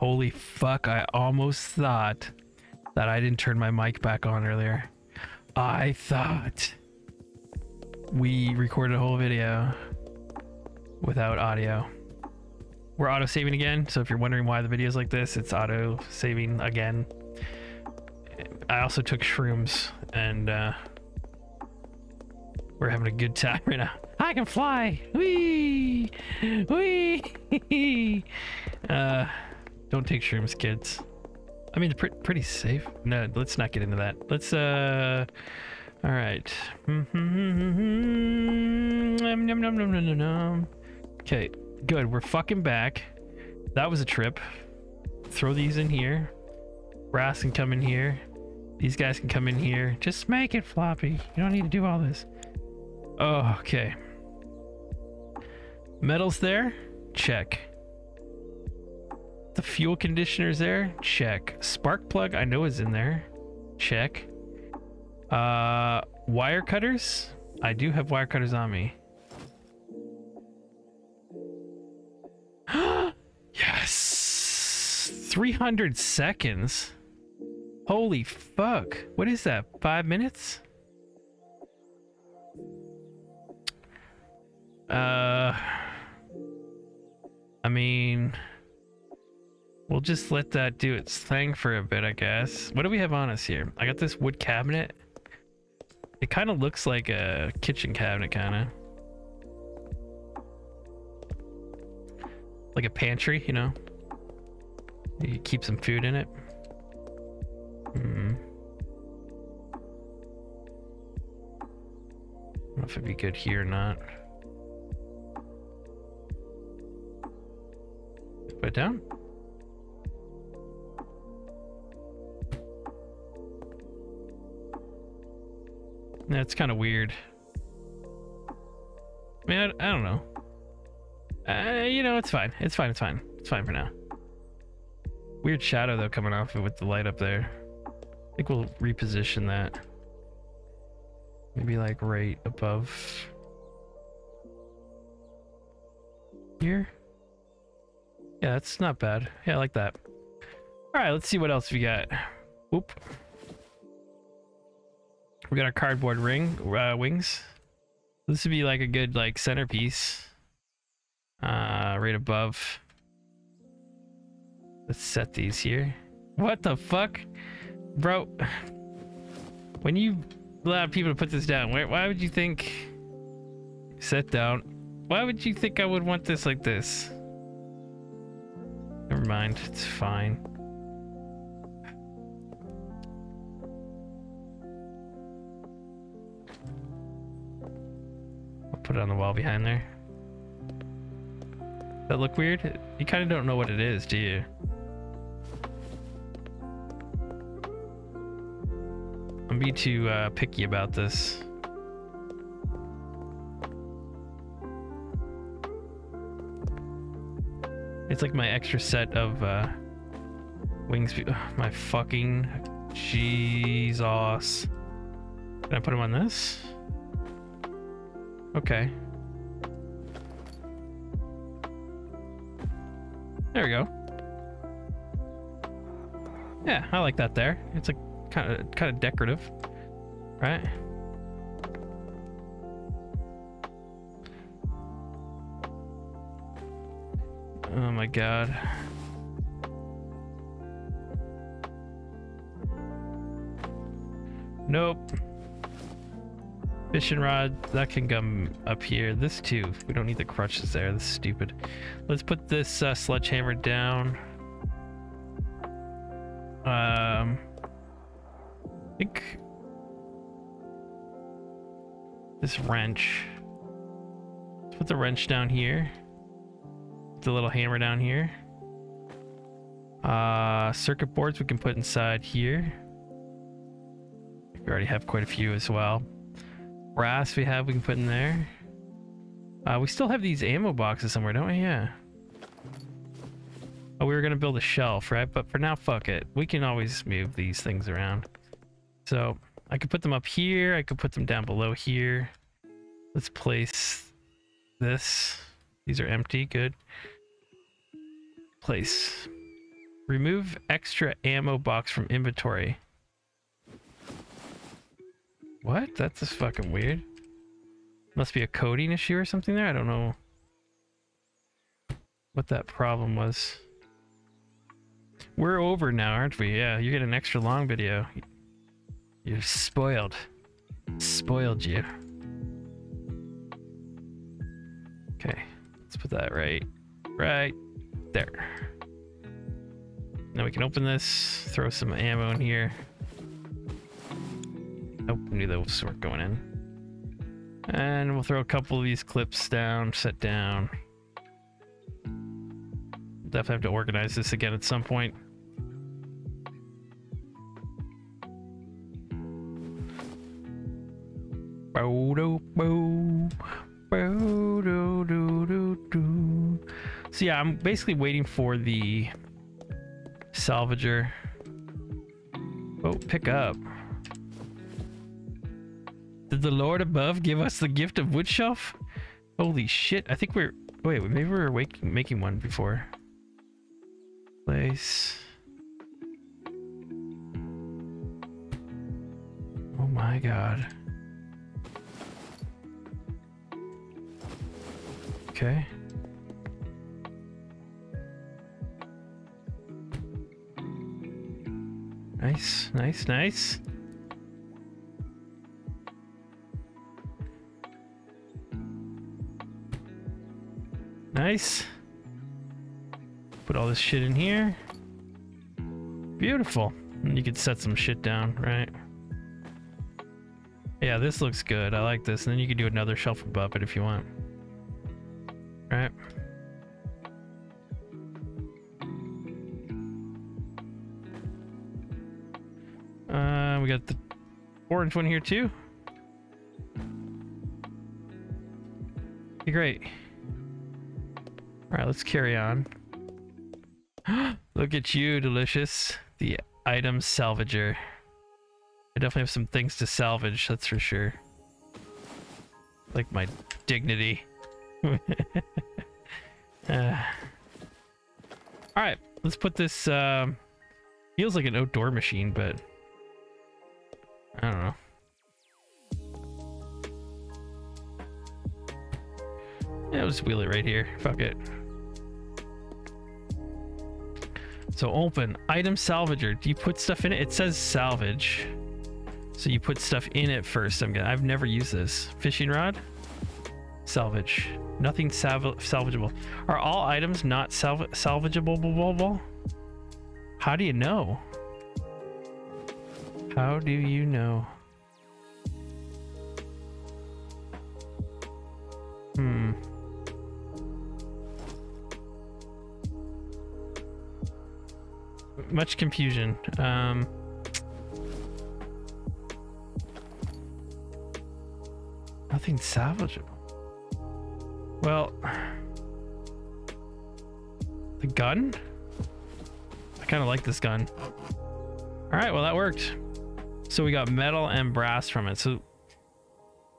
Holy fuck, I almost thought that I didn't turn my mic back on earlier. I thought we recorded a whole video without audio. We're auto saving again, so if you're wondering why the video is like this, it's auto saving again. I also took shrooms and uh, we're having a good time right now. I can fly! Wee! Wee! uh, don't take shrooms, kids. I mean, pre pretty safe. No, let's not get into that. Let's, uh... Alright. Mm-hmm. Okay, good. We're fucking back. That was a trip. Throw these in here. Brass can come in here. These guys can come in here. Just make it floppy. You don't need to do all this. Oh, okay. Metals there? Check. The fuel conditioner's there. Check. Spark plug I know is in there. Check. Uh, wire cutters? I do have wire cutters on me. yes! 300 seconds? Holy fuck. What is that? Five minutes? Uh, I mean, we'll just let that do its thing for a bit, I guess. What do we have on us here? I got this wood cabinet. It kind of looks like a kitchen cabinet, kind of. Like a pantry, you know? You keep some food in it. Hmm. I don't know if it'd be good here or not. Put it down. That's kind of weird. I mean, I, I don't know. Uh, you know, it's fine. It's fine. It's fine. It's fine for now. Weird shadow though coming off it with the light up there. I think we'll reposition that. Maybe like right above here. Yeah, that's not bad. Yeah, I like that. All right, let's see what else we got. Whoop. We got our cardboard ring uh, wings. This would be like a good like centerpiece. Uh, right above. Let's set these here. What the fuck? Bro, when you allow people to put this down, why, why would you think... Set down. Why would you think I would want this like this? Never mind, it's fine. Put it on the wall behind there. That look weird? You kind of don't know what it is, do you? I'm be too uh, picky about this. It's like my extra set of uh, wings. Ugh, my fucking Jesus. Can I put them on this? Okay. There we go. Yeah, I like that there. It's like kind of kind of decorative, right? Oh my god. Nope. Fishing rod, that can come up here. This too. We don't need the crutches there. This is stupid. Let's put this uh, sledgehammer down. Um, I think this wrench. Let's put the wrench down here. The little hammer down here. Uh, circuit boards we can put inside here. We already have quite a few as well. Brass we have we can put in there. Uh, we still have these ammo boxes somewhere, don't we? Yeah. Oh, we were gonna build a shelf, right? But for now, fuck it. We can always move these things around. So I could put them up here. I could put them down below here. Let's place this. These are empty. Good. Place. Remove extra ammo box from inventory. What? That's just fucking weird. Must be a coding issue or something there. I don't know what that problem was. We're over now, aren't we? Yeah, you get an extra long video. You're spoiled. Spoiled you. Okay, let's put that right, right there. Now we can open this, throw some ammo in here. Oh, knew those weren't going in. And we'll throw a couple of these clips down, set down. Definitely have to organize this again at some point. So yeah, I'm basically waiting for the salvager. Oh, pick up. Did the Lord above give us the gift of woodshelf? Holy shit, I think we're... Wait, maybe we were making one before. Place... Oh my god. Okay. Nice, nice, nice. Nice. Put all this shit in here. Beautiful. And you could set some shit down, right? Yeah, this looks good. I like this. And then you could do another shelf above it if you want. Right? Uh, we got the orange one here too. Okay, great. All right, let's carry on. Look at you, delicious. The item salvager. I definitely have some things to salvage, that's for sure. Like my dignity. uh. Alright, let's put this, um, feels like an outdoor machine, but I don't know. Yeah, I'll just wheel it right here. Fuck it. So open item salvager. Do you put stuff in it? It says salvage. So you put stuff in it first. I'm gonna. I've never used this fishing rod. Salvage. Nothing salv salvageable. Are all items not salv salvageable? How do you know? How do you know? Much confusion. Um. Nothing salvageable. Well, the gun? I kind of like this gun. All right, well that worked. So we got metal and brass from it. So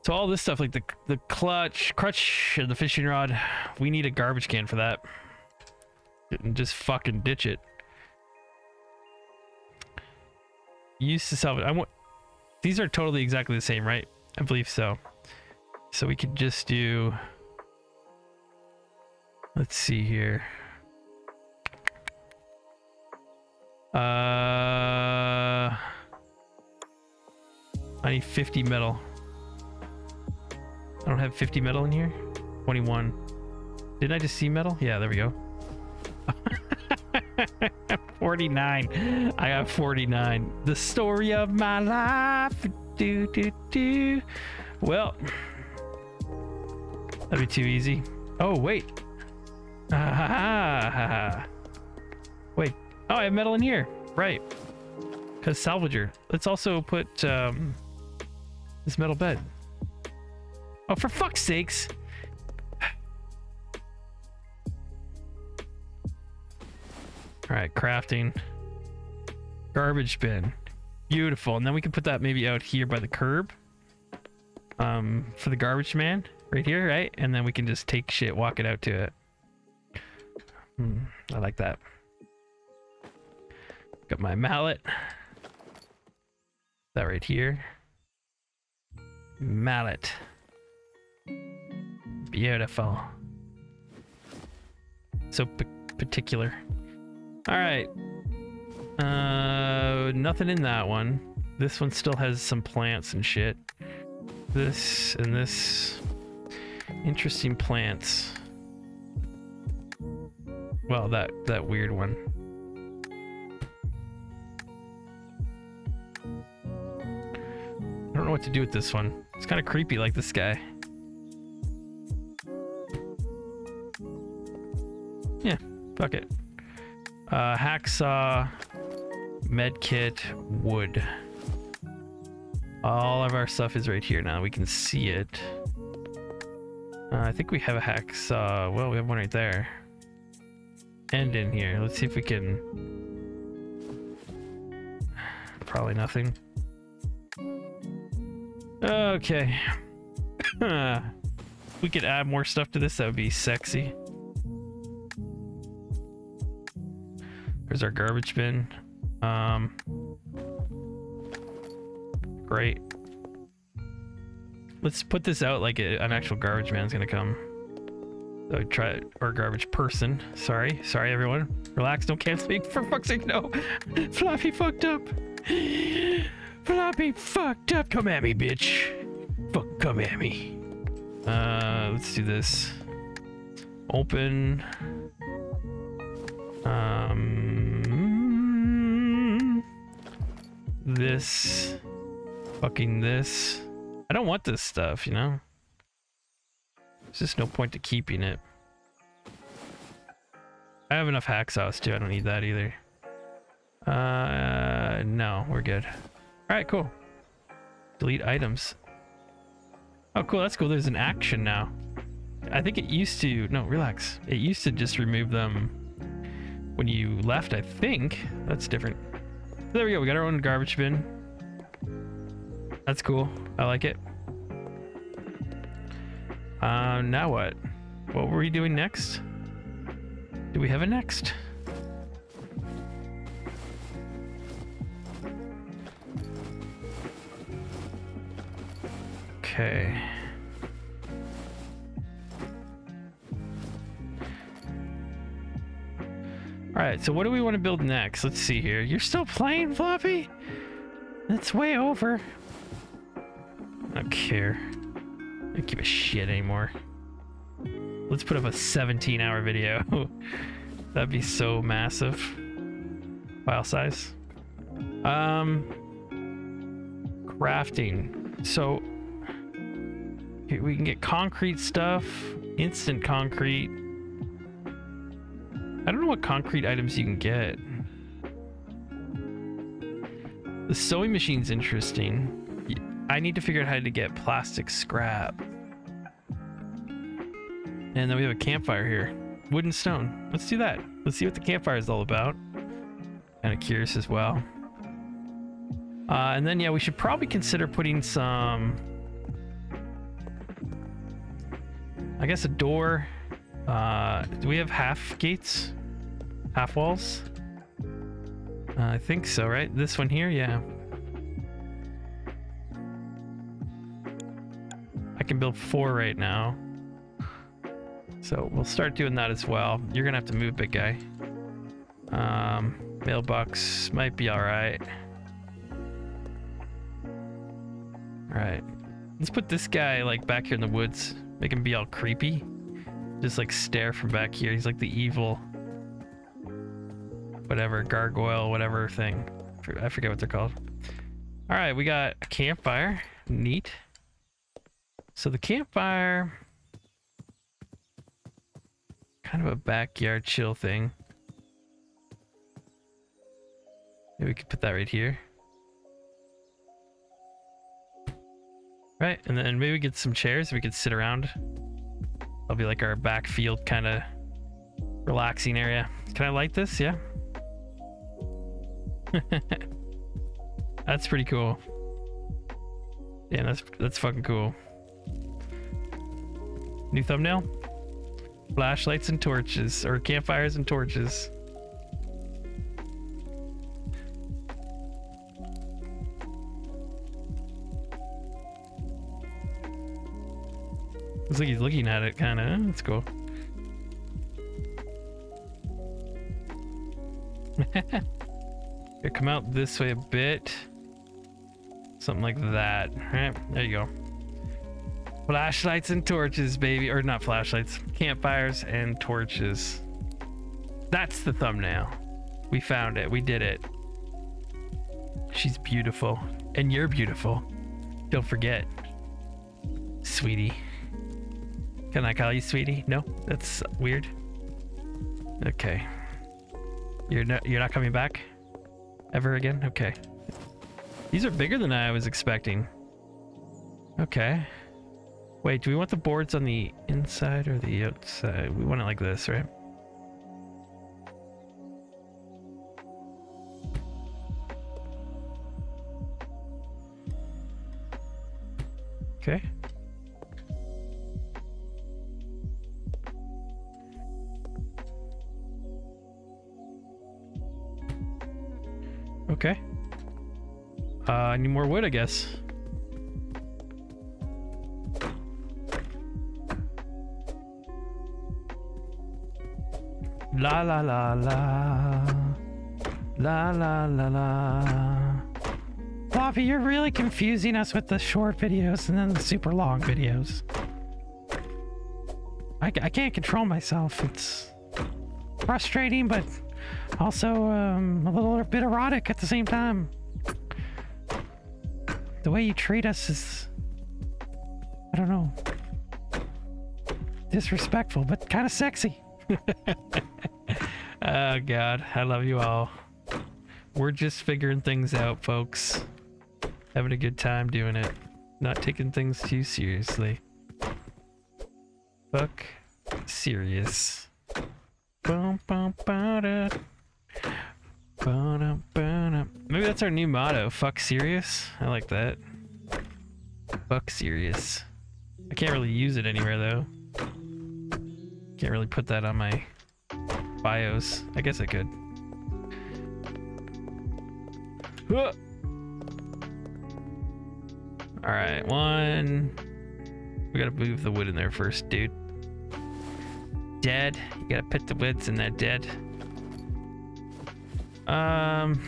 so all this stuff like the the clutch, crutch, and the fishing rod, we need a garbage can for that. And just fucking ditch it. Used to salvage. I want. These are totally exactly the same, right? I believe so. So we could just do. Let's see here. Uh, I need 50 metal. I don't have 50 metal in here. 21. Didn't I just see metal? Yeah, there we go. 49. I got 49. The story of my life. Do do do. Well, that'd be too easy. Oh wait. Ah, wait. Oh, I have metal in here. Right. Because salvager. Let's also put um, this metal bed. Oh, for fuck's sakes. All right, crafting. Garbage bin. Beautiful. And then we can put that maybe out here by the curb. Um, for the garbage man. Right here, right? And then we can just take shit, walk it out to it. Hmm, I like that. Got my mallet. That right here. Mallet. Beautiful. So particular. All right. Uh, nothing in that one. This one still has some plants and shit. This and this. Interesting plants. Well, that that weird one. I don't know what to do with this one. It's kind of creepy like this guy. Yeah, fuck it. Uh, hacksaw, medkit, wood. All of our stuff is right here now. We can see it. Uh, I think we have a hacksaw. Well, we have one right there. And in here. Let's see if we can... Probably nothing. Okay. we could add more stuff to this. That would be sexy. There's our garbage bin. Um, great. Let's put this out like an actual garbage man's gonna come. So try or garbage person. Sorry, sorry everyone. Relax, don't can't speak. For fuck's sake, no. Floppy fucked up. Floppy fucked up. Come at me, bitch. Fuck, come at me. Uh, let's do this. Open. Um, this. Fucking this. I don't want this stuff, you know? There's just no point to keeping it. I have enough hacksaws too. I don't need that either. Uh, no, we're good. All right, cool. Delete items. Oh, cool. That's cool. There's an action now. I think it used to, no, relax. It used to just remove them when you left, I think. That's different. There we go. We got our own garbage bin. That's cool. I like it. Uh, now what? What were we doing next? Do we have a next? Okay. Alright, so what do we want to build next? Let's see here. You're still playing, Floppy? That's way over. I don't care. I don't give a shit anymore. Let's put up a 17 hour video. That'd be so massive. File size. Um, crafting. So we can get concrete stuff, instant concrete. I don't know what concrete items you can get. The sewing machine's interesting. I need to figure out how to get plastic scrap. And then we have a campfire here. Wood and stone. Let's do that. Let's see what the campfire is all about. Kind of curious as well. Uh, and then, yeah, we should probably consider putting some... I guess a door. Uh, do we have half gates? Half walls? Uh, I think so, right? This one here? Yeah. I can build four right now. So we'll start doing that as well. You're gonna have to move, big guy. Um, mailbox might be all right. All right, let's put this guy like back here in the woods. Make him be all creepy. Just like stare from back here. He's like the evil, whatever gargoyle, whatever thing. I forget what they're called. All right, we got a campfire. Neat. So the campfire kind of a backyard chill thing. Maybe we could put that right here. Right, and then maybe get some chairs we could sit around. That'll be like our backfield kind of relaxing area. Can I light this? Yeah. that's pretty cool. Yeah, that's that's fucking cool. New thumbnail? Flashlights and torches, or campfires and torches. Looks like he's looking at it, kind of. That's cool. come out this way a bit. Something like that. All right, there you go. Flashlights and torches, baby. Or not flashlights, campfires and torches. That's the thumbnail. We found it. We did it. She's beautiful. And you're beautiful. Don't forget. Sweetie. Can I call you sweetie? No? That's weird. Okay. You're not you're not coming back? Ever again? Okay. These are bigger than I was expecting. Okay. Wait, do we want the boards on the inside or the outside? We want it like this, right? Okay. Okay. I need more wood, I guess. La la la la. La la la la. Floppy, you're really confusing us with the short videos and then the super long videos. I, I can't control myself. It's frustrating, but also um, a little bit erotic at the same time. The way you treat us is, I don't know, disrespectful, but kind of sexy. oh, God. I love you all. We're just figuring things out, folks. Having a good time doing it. Not taking things too seriously. Fuck serious. Bum, bum. Maybe that's our new motto. Fuck serious. I like that. Fuck serious. I can't really use it anywhere though. Can't really put that on my bios. I guess I could. Alright, one. We gotta move the wood in there first, dude. Dead. You gotta put the woods in there, dead. Um,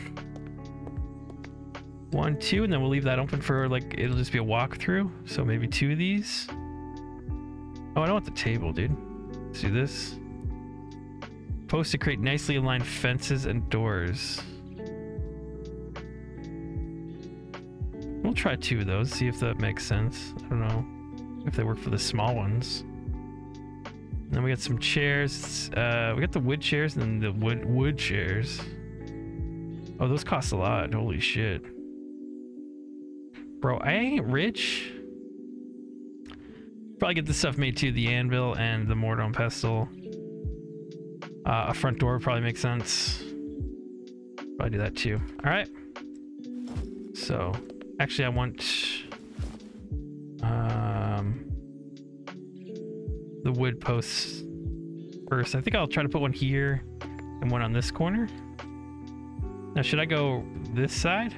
one, two, and then we'll leave that open for like it'll just be a walkthrough. So maybe two of these. Oh, I don't want the table, dude. Let's do this. Post to create nicely aligned fences and doors. We'll try two of those, see if that makes sense. I don't know if they work for the small ones. And then we got some chairs. Uh, we got the wood chairs and then the wood wood chairs. Oh, those cost a lot. Holy shit. Bro, I ain't rich. Probably get this stuff made too. The anvil and the mortar and pestle. Uh, a front door probably makes sense. Probably do that too. All right. So, actually, I want um, the wood posts first. I think I'll try to put one here and one on this corner. Now, should I go this side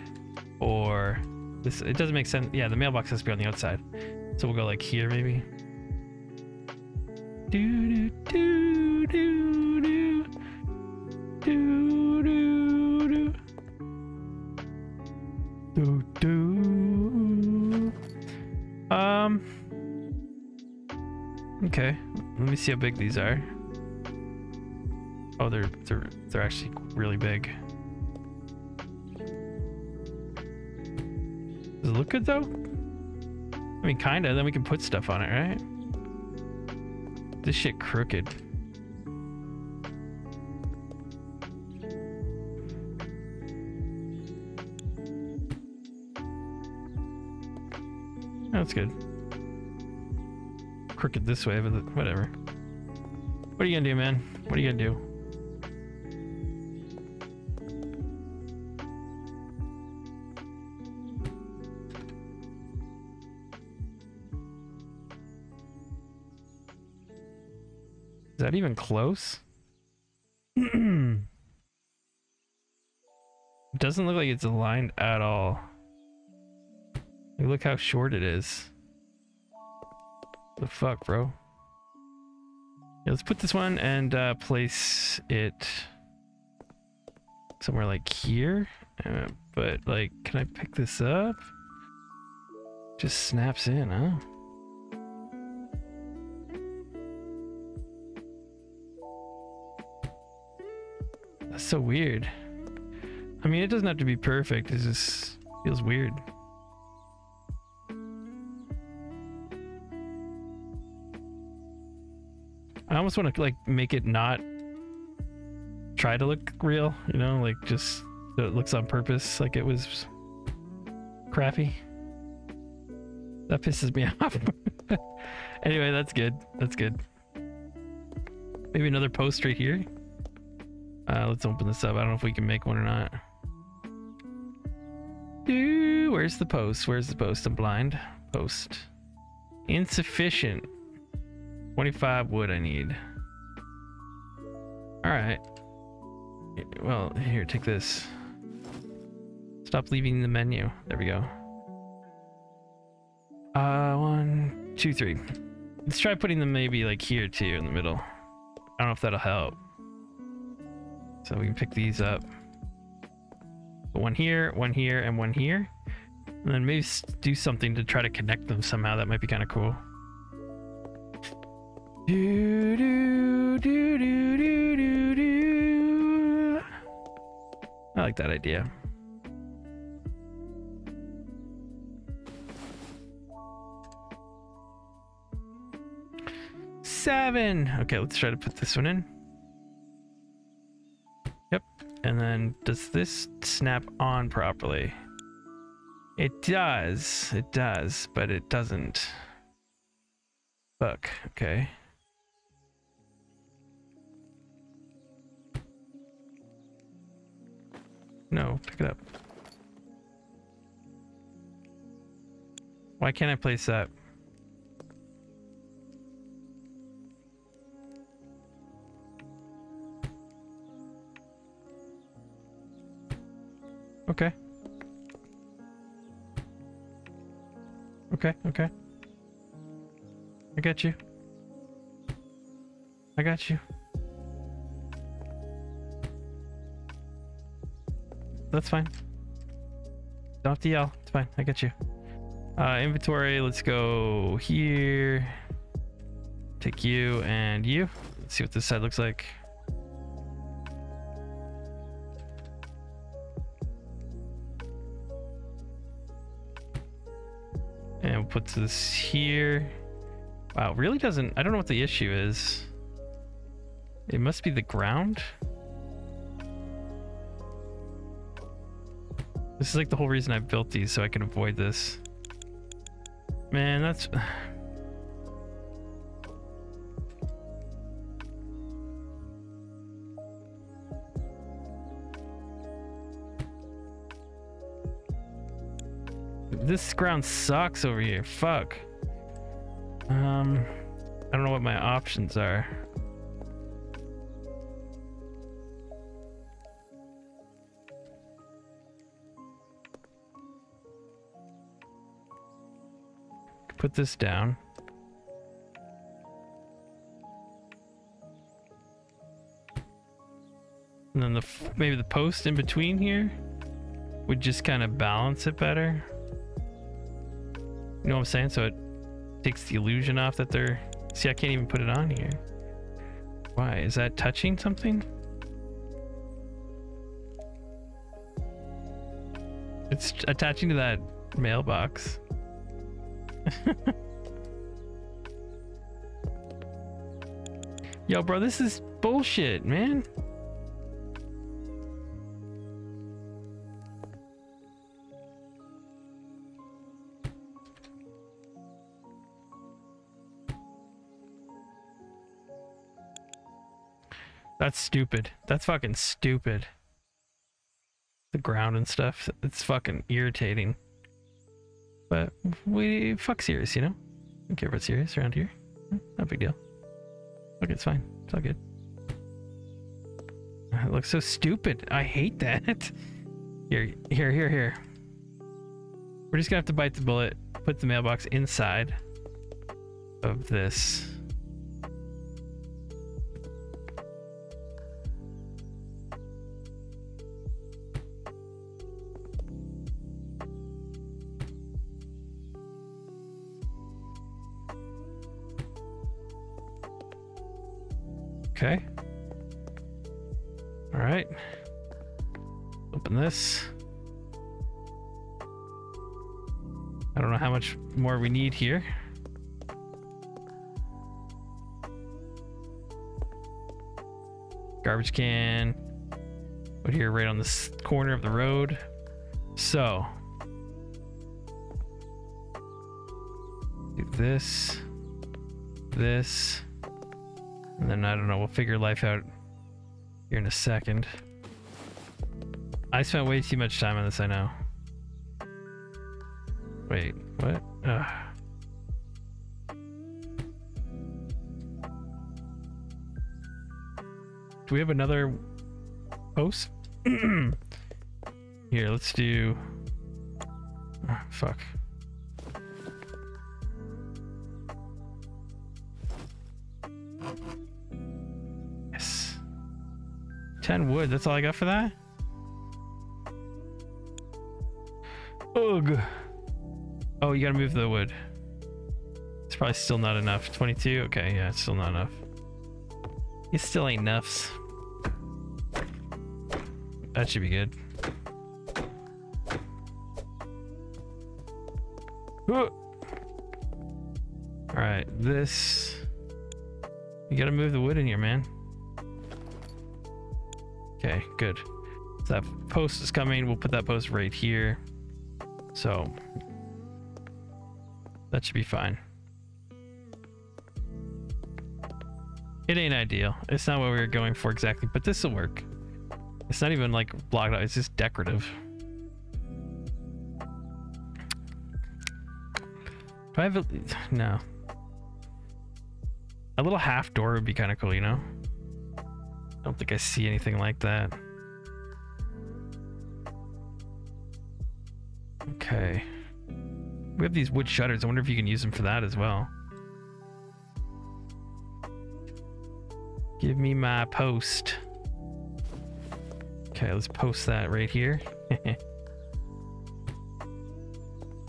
or this? It doesn't make sense. Yeah, the mailbox has to be on the outside. So we'll go like here, maybe. Do, do, do, do, do. Do, do, do. Do, do. Um. Okay. Let me see how big these are. Oh, they're they're they're actually really big. Look good though? I mean, kinda. Then we can put stuff on it, right? This shit crooked. That's good. Crooked this way, but whatever. What are you gonna do, man? What are you gonna do? That even close? doesn't look like it's aligned at all. Look how short it is. The fuck, bro? Yeah, let's put this one and uh, place it somewhere like here. Uh, but like, can I pick this up? Just snaps in, huh? So weird. I mean, it doesn't have to be perfect. It just feels weird. I almost want to like make it not try to look real, you know, like just so it looks on purpose, like it was crappy. That pisses me off. anyway, that's good. That's good. Maybe another post right here. Uh, let's open this up. I don't know if we can make one or not. Ooh, where's the post? Where's the post? I'm blind. Post. Insufficient. 25 wood I need. Alright. Well, here, take this. Stop leaving the menu. There we go. Uh, one, two, three. Let's try putting them maybe like here too in the middle. I don't know if that'll help. So we can pick these up. One here, one here, and one here. And then maybe do something to try to connect them somehow. That might be kind of cool. Do, do, do, do, do, do, do. I like that idea. Seven. Okay, let's try to put this one in. And then does this snap on properly? It does. It does, but it doesn't. Fuck. Okay. No, pick it up. Why can't I place that? Okay. Okay, okay. I got you. I got you. That's fine. Don't have to yell. It's fine. I got you. Uh, inventory, let's go here. Take you and you. Let's see what this side looks like. Put this here. Wow, really doesn't... I don't know what the issue is. It must be the ground. This is like the whole reason I built these, so I can avoid this. Man, that's... This ground sucks over here. Fuck. Um, I don't know what my options are. Put this down. And then the maybe the post in between here would just kind of balance it better. You know what I'm saying? So it takes the illusion off that they're... See, I can't even put it on here. Why? Is that touching something? It's attaching to that mailbox. Yo, bro, this is bullshit, man. That's stupid. That's fucking stupid. The ground and stuff. It's fucking irritating. But we fuck serious, you know? Don't care about serious around here. Not big deal. Look, it's fine. It's all good. It looks so stupid. I hate that. Here, here, here, here. We're just gonna have to bite the bullet, put the mailbox inside of this. This. I don't know how much more we need here. Garbage can. Put here right on this corner of the road. So. Do this. This. And then I don't know, we'll figure life out here in a second. I spent way too much time on this, I know. Wait, what? Ugh. Do we have another post? Here, let's do... Oh, fuck. 10 wood, that's all I got for that? Ugh. Oh, you gotta move the wood. It's probably still not enough. 22? Okay, yeah, it's still not enough. It still ain't enoughs. That should be good. Alright, this... You gotta move the wood in here, man. Okay, good. So that post is coming. We'll put that post right here. So that should be fine. It ain't ideal. It's not what we were going for exactly, but this will work. It's not even like blocked out. It's just decorative. Do I have a... No. A little half door would be kind of cool, you know? I don't think I see anything like that. Okay. We have these wood shutters. I wonder if you can use them for that as well. Give me my post. Okay, let's post that right here.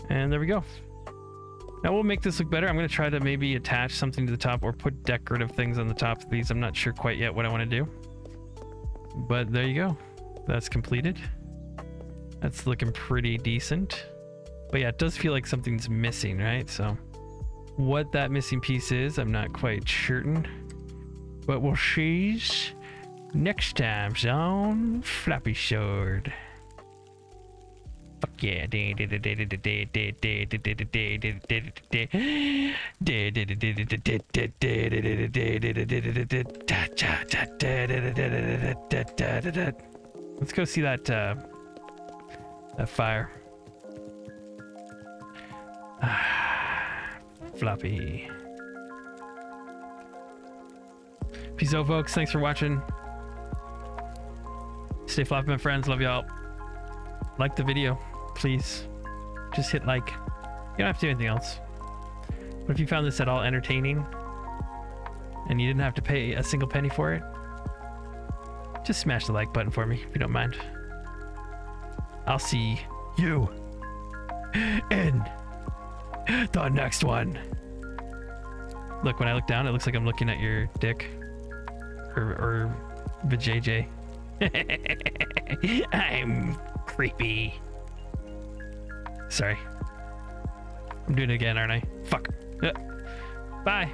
and there we go. Now we'll make this look better. I'm going to try to maybe attach something to the top or put decorative things on the top of these. I'm not sure quite yet what I want to do. But there you go. That's completed. That's looking pretty decent. But yeah, it does feel like something's missing, right? So what that missing piece is, I'm not quite certain. But we'll see next time on Floppy Sword. Fuck yeah. Let's go see that uh that fire. Floppy. Peace out, folks. Thanks for watching. Stay floppy, my friends. Love y'all. Like the video please just hit like. You don't have to do anything else. But if you found this at all entertaining and you didn't have to pay a single penny for it, just smash the like button for me if you don't mind. I'll see you in the next one. Look, when I look down, it looks like I'm looking at your dick or, or vajayjay. I'm creepy. Sorry. I'm doing it again, aren't I? Fuck. Uh, bye.